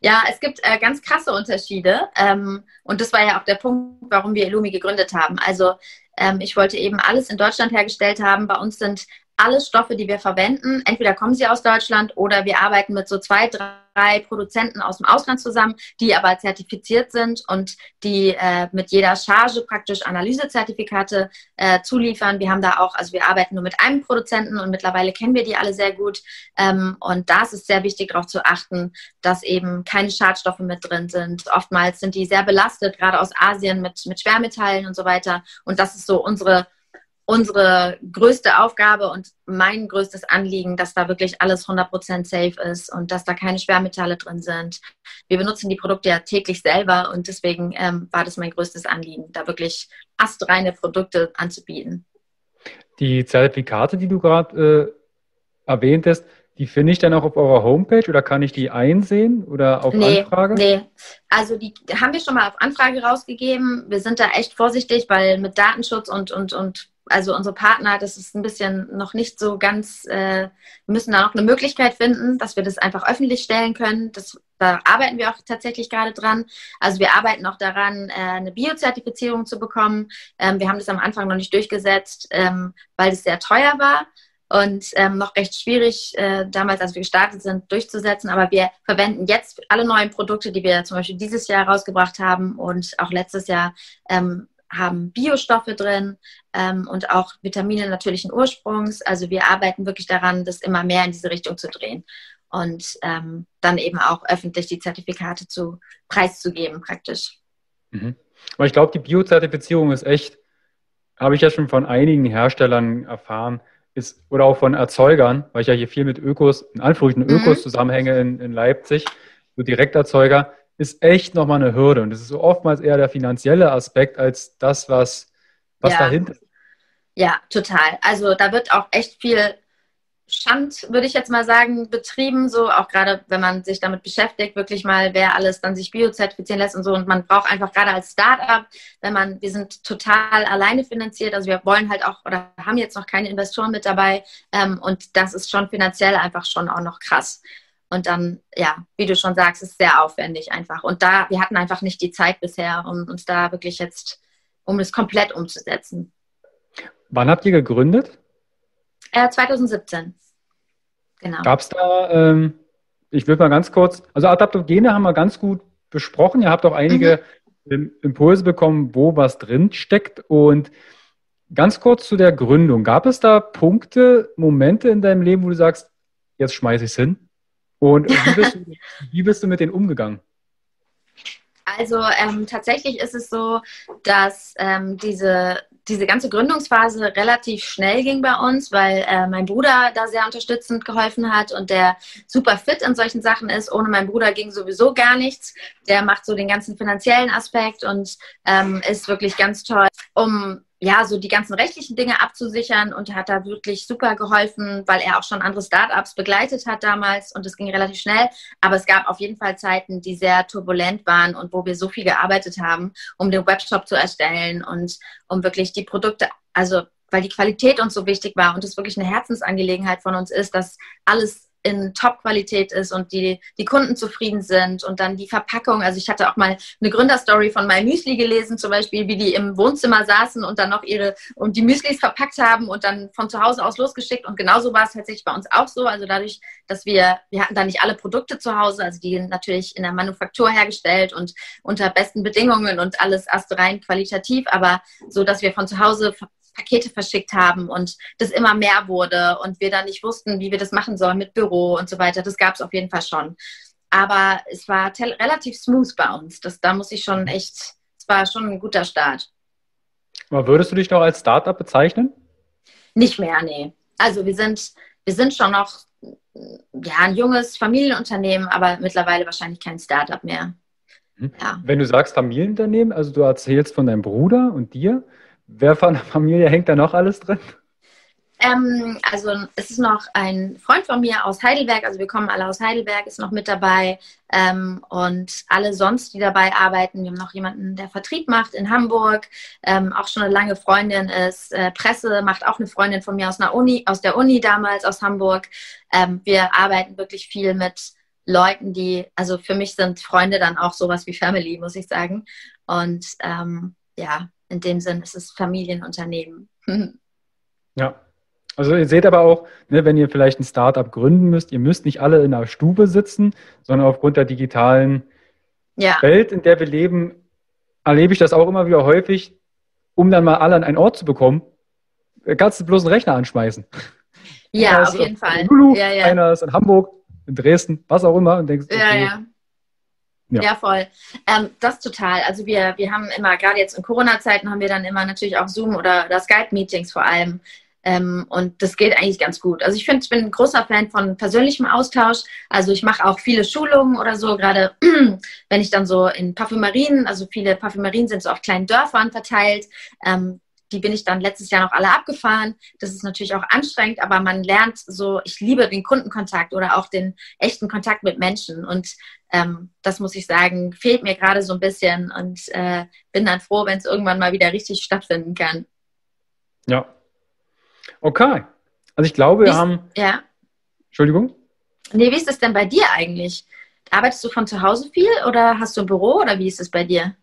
Ja, es gibt äh, ganz krasse Unterschiede. Ähm, und das war ja auch der Punkt, warum wir Illumi gegründet haben. Also ähm, ich wollte eben alles in Deutschland hergestellt haben. Bei uns sind alle Stoffe, die wir verwenden, entweder kommen sie aus Deutschland oder wir arbeiten mit so zwei, drei Produzenten aus dem Ausland zusammen, die aber zertifiziert sind und die äh, mit jeder Charge praktisch Analysezertifikate äh, zuliefern. Wir haben da auch, also wir arbeiten nur mit einem Produzenten und mittlerweile kennen wir die alle sehr gut. Ähm, und da ist es sehr wichtig, darauf zu achten, dass eben keine Schadstoffe mit drin sind. Oftmals sind die sehr belastet, gerade aus Asien mit, mit Schwermetallen und so weiter. Und das ist so unsere unsere größte Aufgabe und mein größtes Anliegen, dass da wirklich alles 100% safe ist und dass da keine Schwermetalle drin sind. Wir benutzen die Produkte ja täglich selber und deswegen ähm, war das mein größtes Anliegen, da wirklich astreine Produkte anzubieten. Die Zertifikate, die du gerade äh, erwähntest, die finde ich dann auch auf eurer Homepage oder kann ich die einsehen oder auf nee, Anfrage? Nee, also die haben wir schon mal auf Anfrage rausgegeben. Wir sind da echt vorsichtig, weil mit Datenschutz und, und, und also unsere Partner, das ist ein bisschen noch nicht so ganz, äh, wir müssen da noch eine Möglichkeit finden, dass wir das einfach öffentlich stellen können. Das da arbeiten wir auch tatsächlich gerade dran. Also wir arbeiten auch daran, äh, eine Biozertifizierung zu bekommen. Ähm, wir haben das am Anfang noch nicht durchgesetzt, ähm, weil es sehr teuer war und ähm, noch recht schwierig äh, damals, als wir gestartet sind, durchzusetzen. Aber wir verwenden jetzt alle neuen Produkte, die wir zum Beispiel dieses Jahr rausgebracht haben und auch letztes Jahr ähm, haben Biostoffe drin ähm, und auch Vitamine natürlichen Ursprungs. Also wir arbeiten wirklich daran, das immer mehr in diese Richtung zu drehen und ähm, dann eben auch öffentlich die Zertifikate zu preiszugeben praktisch. Mhm. Aber ich glaube, die Biozertifizierung ist echt, habe ich ja schon von einigen Herstellern erfahren, ist, oder auch von Erzeugern, weil ich ja hier viel mit Ökos, in Anführungsstrichen Ökos mhm. zusammenhänge in, in Leipzig, so Direkterzeuger, ist echt nochmal eine Hürde. Und das ist so oftmals eher der finanzielle Aspekt als das, was, was ja. dahinter ist. Ja, total. Also da wird auch echt viel Schand, würde ich jetzt mal sagen, betrieben, so auch gerade, wenn man sich damit beschäftigt, wirklich mal, wer alles dann sich biozertifizieren lässt und so. Und man braucht einfach gerade als Startup, wenn man, wir sind total alleine finanziert, also wir wollen halt auch oder haben jetzt noch keine Investoren mit dabei. Ähm, und das ist schon finanziell einfach schon auch noch krass. Und dann, ja, wie du schon sagst, ist sehr aufwendig einfach. Und da, wir hatten einfach nicht die Zeit bisher, um uns da wirklich jetzt, um es komplett umzusetzen. Wann habt ihr gegründet? Äh, 2017. Genau. Gab es da, ähm, ich will mal ganz kurz, also Adaptogene haben wir ganz gut besprochen. Ihr habt auch einige mhm. Impulse bekommen, wo was drin steckt. Und ganz kurz zu der Gründung. Gab es da Punkte, Momente in deinem Leben, wo du sagst, jetzt schmeiße ich es hin? Und wie bist, du, wie bist du mit denen umgegangen? Also ähm, tatsächlich ist es so, dass ähm, diese, diese ganze Gründungsphase relativ schnell ging bei uns, weil äh, mein Bruder da sehr unterstützend geholfen hat und der super fit in solchen Sachen ist. Ohne meinen Bruder ging sowieso gar nichts. Der macht so den ganzen finanziellen Aspekt und ähm, ist wirklich ganz toll, um ja, so die ganzen rechtlichen Dinge abzusichern und hat da wirklich super geholfen, weil er auch schon andere Startups begleitet hat damals und es ging relativ schnell. Aber es gab auf jeden Fall Zeiten, die sehr turbulent waren und wo wir so viel gearbeitet haben, um den Webshop zu erstellen und um wirklich die Produkte, also weil die Qualität uns so wichtig war und es wirklich eine Herzensangelegenheit von uns ist, dass alles in Top-Qualität ist und die, die Kunden zufrieden sind und dann die Verpackung. Also ich hatte auch mal eine Gründerstory von My Müsli gelesen, zum Beispiel, wie die im Wohnzimmer saßen und dann noch ihre und die Müslis verpackt haben und dann von zu Hause aus losgeschickt. Und genauso war es tatsächlich bei uns auch so. Also dadurch, dass wir, wir hatten da nicht alle Produkte zu Hause, also die natürlich in der Manufaktur hergestellt und unter besten Bedingungen und alles astrein qualitativ, aber so, dass wir von zu Hause Pakete verschickt haben und das immer mehr wurde und wir dann nicht wussten, wie wir das machen sollen mit Büro und so weiter. Das gab es auf jeden Fall schon. Aber es war relativ smooth bei uns. Das, da muss ich schon echt, es war schon ein guter Start. Aber würdest du dich noch als Startup bezeichnen? Nicht mehr, nee. Also wir sind, wir sind schon noch ja, ein junges Familienunternehmen, aber mittlerweile wahrscheinlich kein Startup mehr. Mhm. Ja. Wenn du sagst Familienunternehmen, also du erzählst von deinem Bruder und dir, Wer von der Familie hängt da noch alles drin? Ähm, also es ist noch ein Freund von mir aus Heidelberg, also wir kommen alle aus Heidelberg, ist noch mit dabei ähm, und alle sonst, die dabei arbeiten. Wir haben noch jemanden, der Vertrieb macht in Hamburg, ähm, auch schon eine lange Freundin ist. Äh, Presse macht auch eine Freundin von mir aus, einer Uni, aus der Uni damals, aus Hamburg. Ähm, wir arbeiten wirklich viel mit Leuten, die, also für mich sind Freunde dann auch sowas wie Family, muss ich sagen. Und ähm, ja, in dem Sinn ist es Familienunternehmen. ja. Also ihr seht aber auch, ne, wenn ihr vielleicht ein Startup gründen müsst, ihr müsst nicht alle in einer Stube sitzen, sondern aufgrund der digitalen ja. Welt, in der wir leben, erlebe ich das auch immer wieder häufig, um dann mal alle an einen Ort zu bekommen, kannst du bloß einen Rechner anschmeißen. Ja, auf jeden Fall. Lulu, ja, ja. Einer ist in Hamburg, in Dresden, was auch immer, und denkst, okay, ja, ja. Ja, ja voll. Ähm, das total. Also wir, wir haben immer, gerade jetzt in Corona-Zeiten, haben wir dann immer natürlich auch Zoom oder, oder Skype-Meetings vor allem. Ähm, und das geht eigentlich ganz gut. Also ich finde, ich bin ein großer Fan von persönlichem Austausch. Also ich mache auch viele Schulungen oder so, gerade wenn ich dann so in Parfümerien, also viele Parfümerien sind so auf kleinen Dörfern verteilt. Ähm, die bin ich dann letztes Jahr noch alle abgefahren. Das ist natürlich auch anstrengend, aber man lernt so, ich liebe den Kundenkontakt oder auch den echten Kontakt mit Menschen. Und ähm, das muss ich sagen, fehlt mir gerade so ein bisschen und äh, bin dann froh, wenn es irgendwann mal wieder richtig stattfinden kann. Ja. Okay. Also ich glaube, wir haben. Ja. Entschuldigung? Nee, wie ist es denn bei dir eigentlich? Arbeitest du von zu Hause viel oder hast du ein Büro oder wie ist es bei dir?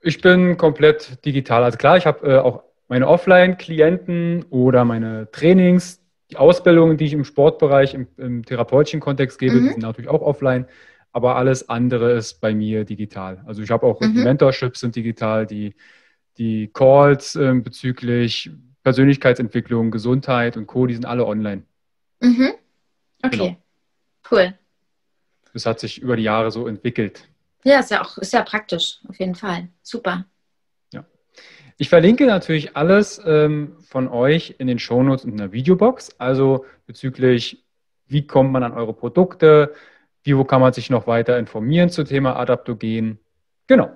Ich bin komplett digital. Also klar, ich habe äh, auch meine Offline-Klienten oder meine Trainings, die Ausbildungen, die ich im Sportbereich, im, im therapeutischen Kontext gebe, mhm. die sind natürlich auch offline. Aber alles andere ist bei mir digital. Also ich habe auch mhm. die Mentorships sind digital, die, die Calls äh, bezüglich Persönlichkeitsentwicklung, Gesundheit und Co., die sind alle online. Mhm. Okay, genau. cool. Das hat sich über die Jahre so entwickelt. Ja, ist ja auch ist ja praktisch, auf jeden Fall. Super. Ich verlinke natürlich alles ähm, von euch in den Shownotes und in der Videobox. Also bezüglich, wie kommt man an eure Produkte, wie, wo kann man sich noch weiter informieren zum Thema Adaptogen. Genau.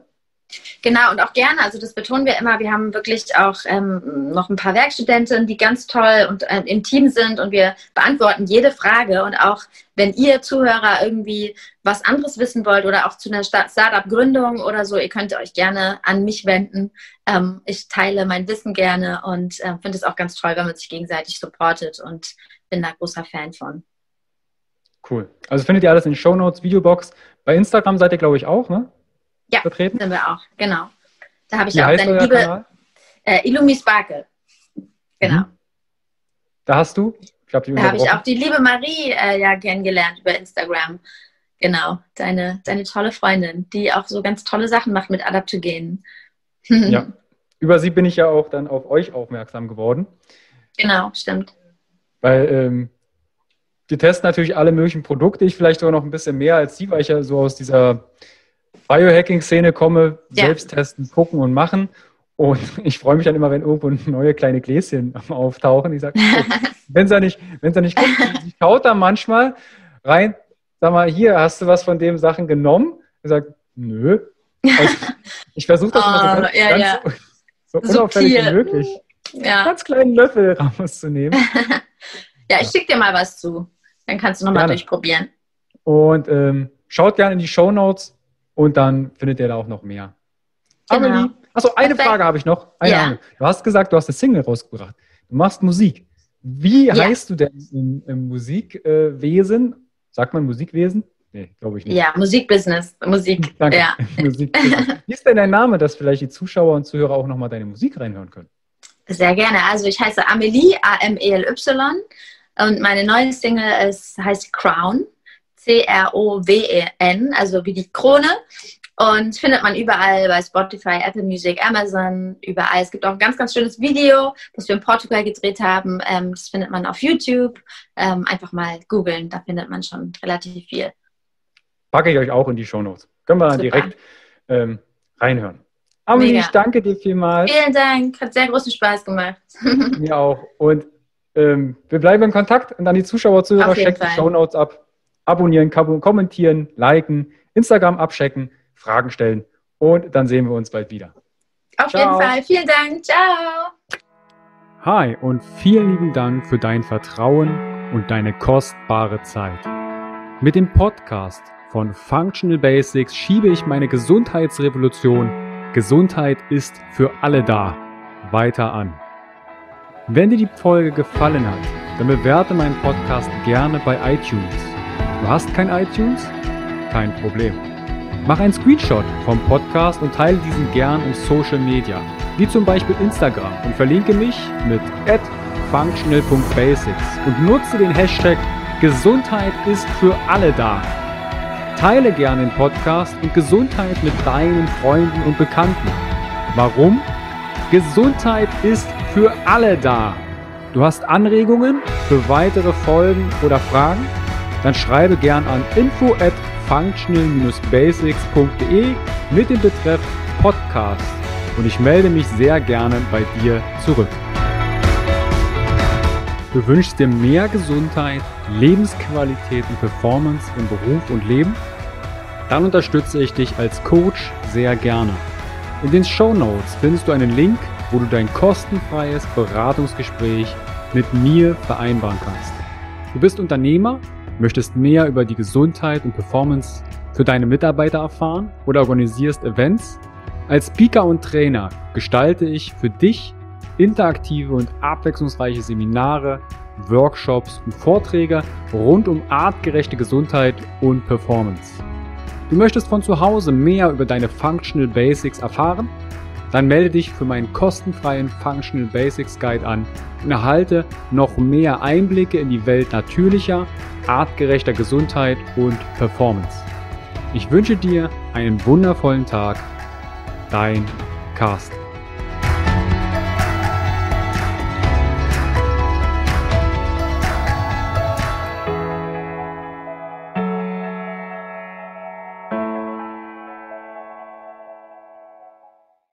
Genau, und auch gerne, also das betonen wir immer, wir haben wirklich auch ähm, noch ein paar Werkstudenten, die ganz toll und äh, im Team sind und wir beantworten jede Frage. Und auch wenn ihr Zuhörer irgendwie was anderes wissen wollt oder auch zu einer Startup-Gründung oder so, ihr könnt euch gerne an mich wenden. Ähm, ich teile mein Wissen gerne und äh, finde es auch ganz toll, wenn man sich gegenseitig supportet und bin da großer Fan von. Cool. Also findet ihr alles in Show Notes, Videobox. Bei Instagram seid ihr, glaube ich, auch, ne? Ja, vertreten? sind wir auch, genau. Da habe ich Wie auch deine liebe äh, Illumi Sparkle. Genau. Mhm. Da hast du? Ich glaub, da habe ich auch die liebe Marie äh, ja kennengelernt über Instagram. Genau, deine, deine tolle Freundin, die auch so ganz tolle Sachen macht mit Adaptogenen. ja, über sie bin ich ja auch dann auf euch aufmerksam geworden. Genau, stimmt. Weil ähm, die testen natürlich alle möglichen Produkte. Ich vielleicht sogar noch ein bisschen mehr als sie, weil ich ja so aus dieser Biohacking-Szene komme, ja. selbst testen, gucken und machen. Und ich freue mich dann immer, wenn irgendwo neue kleine Gläschen auftauchen. Ich sage, oh, wenn sie nicht, wenn sie nicht guckt, sie schaut da manchmal rein, sag mal, hier, hast du was von dem Sachen genommen? Ich sage, nö. Also, ich versuche das oh, immer so ganz, ja, ganz ja. so, so unauffällig wie möglich. Ja. Ganz kleinen Löffel rauszunehmen. ja, ich schicke dir mal was zu. Dann kannst du nochmal durchprobieren. Und ähm, schaut gerne in die Show Notes. Und dann findet ihr da auch noch mehr. Genau. Amelie, achso, eine Perfekt. Frage habe ich noch. Ja. Du hast gesagt, du hast eine Single rausgebracht. Du machst Musik. Wie ja. heißt du denn im, im Musikwesen? Sagt man Musikwesen? Nee, glaube ich nicht. Ja, Musikbusiness. Musik. Danke. Ja. Musikbusiness. Wie ist denn dein Name, dass vielleicht die Zuschauer und Zuhörer auch nochmal deine Musik reinhören können? Sehr gerne. Also ich heiße Amelie, A-M-E-L-Y. Und meine neue Single ist, heißt Crown. C-R-O-W-E-N, also wie die Krone. Und findet man überall bei Spotify, Apple Music, Amazon, überall. Es gibt auch ein ganz, ganz schönes Video, das wir in Portugal gedreht haben. Ähm, das findet man auf YouTube. Ähm, einfach mal googeln, da findet man schon relativ viel. Packe ich euch auch in die Show Notes. Können wir dann Super. direkt ähm, reinhören. Amelie, ich danke dir vielmals. Vielen Dank, hat sehr großen Spaß gemacht. Mir auch. Und ähm, wir bleiben in Kontakt und dann die Zuschauer, Zuhörer, checkt die Show Notes ab abonnieren, kommentieren, liken, Instagram abchecken, Fragen stellen und dann sehen wir uns bald wieder. Auf Ciao. jeden Fall. Vielen Dank. Ciao. Hi und vielen lieben Dank für dein Vertrauen und deine kostbare Zeit. Mit dem Podcast von Functional Basics schiebe ich meine Gesundheitsrevolution Gesundheit ist für alle da weiter an. Wenn dir die Folge gefallen hat, dann bewerte meinen Podcast gerne bei iTunes Du hast kein iTunes? Kein Problem. Mach einen Screenshot vom Podcast und teile diesen gern in Social Media, wie zum Beispiel Instagram und verlinke mich mit functional.basics und nutze den Hashtag Gesundheit ist für alle da. Teile gern den Podcast und Gesundheit mit deinen Freunden und Bekannten. Warum? Gesundheit ist für alle da. Du hast Anregungen für weitere Folgen oder Fragen? Dann schreibe gern an info at functional-basics.de mit dem Betreff Podcast und ich melde mich sehr gerne bei dir zurück. Du wünschst dir mehr Gesundheit, Lebensqualität und Performance im Beruf und Leben? Dann unterstütze ich dich als Coach sehr gerne. In den Show Notes findest du einen Link, wo du dein kostenfreies Beratungsgespräch mit mir vereinbaren kannst. Du bist Unternehmer möchtest mehr über die Gesundheit und Performance für deine Mitarbeiter erfahren oder organisierst Events? Als Speaker und Trainer gestalte ich für dich interaktive und abwechslungsreiche Seminare, Workshops und Vorträge rund um artgerechte Gesundheit und Performance. Du möchtest von zu Hause mehr über deine Functional Basics erfahren? Dann melde dich für meinen kostenfreien Functional Basics Guide an und erhalte noch mehr Einblicke in die Welt natürlicher, artgerechter Gesundheit und Performance. Ich wünsche dir einen wundervollen Tag. Dein Carsten.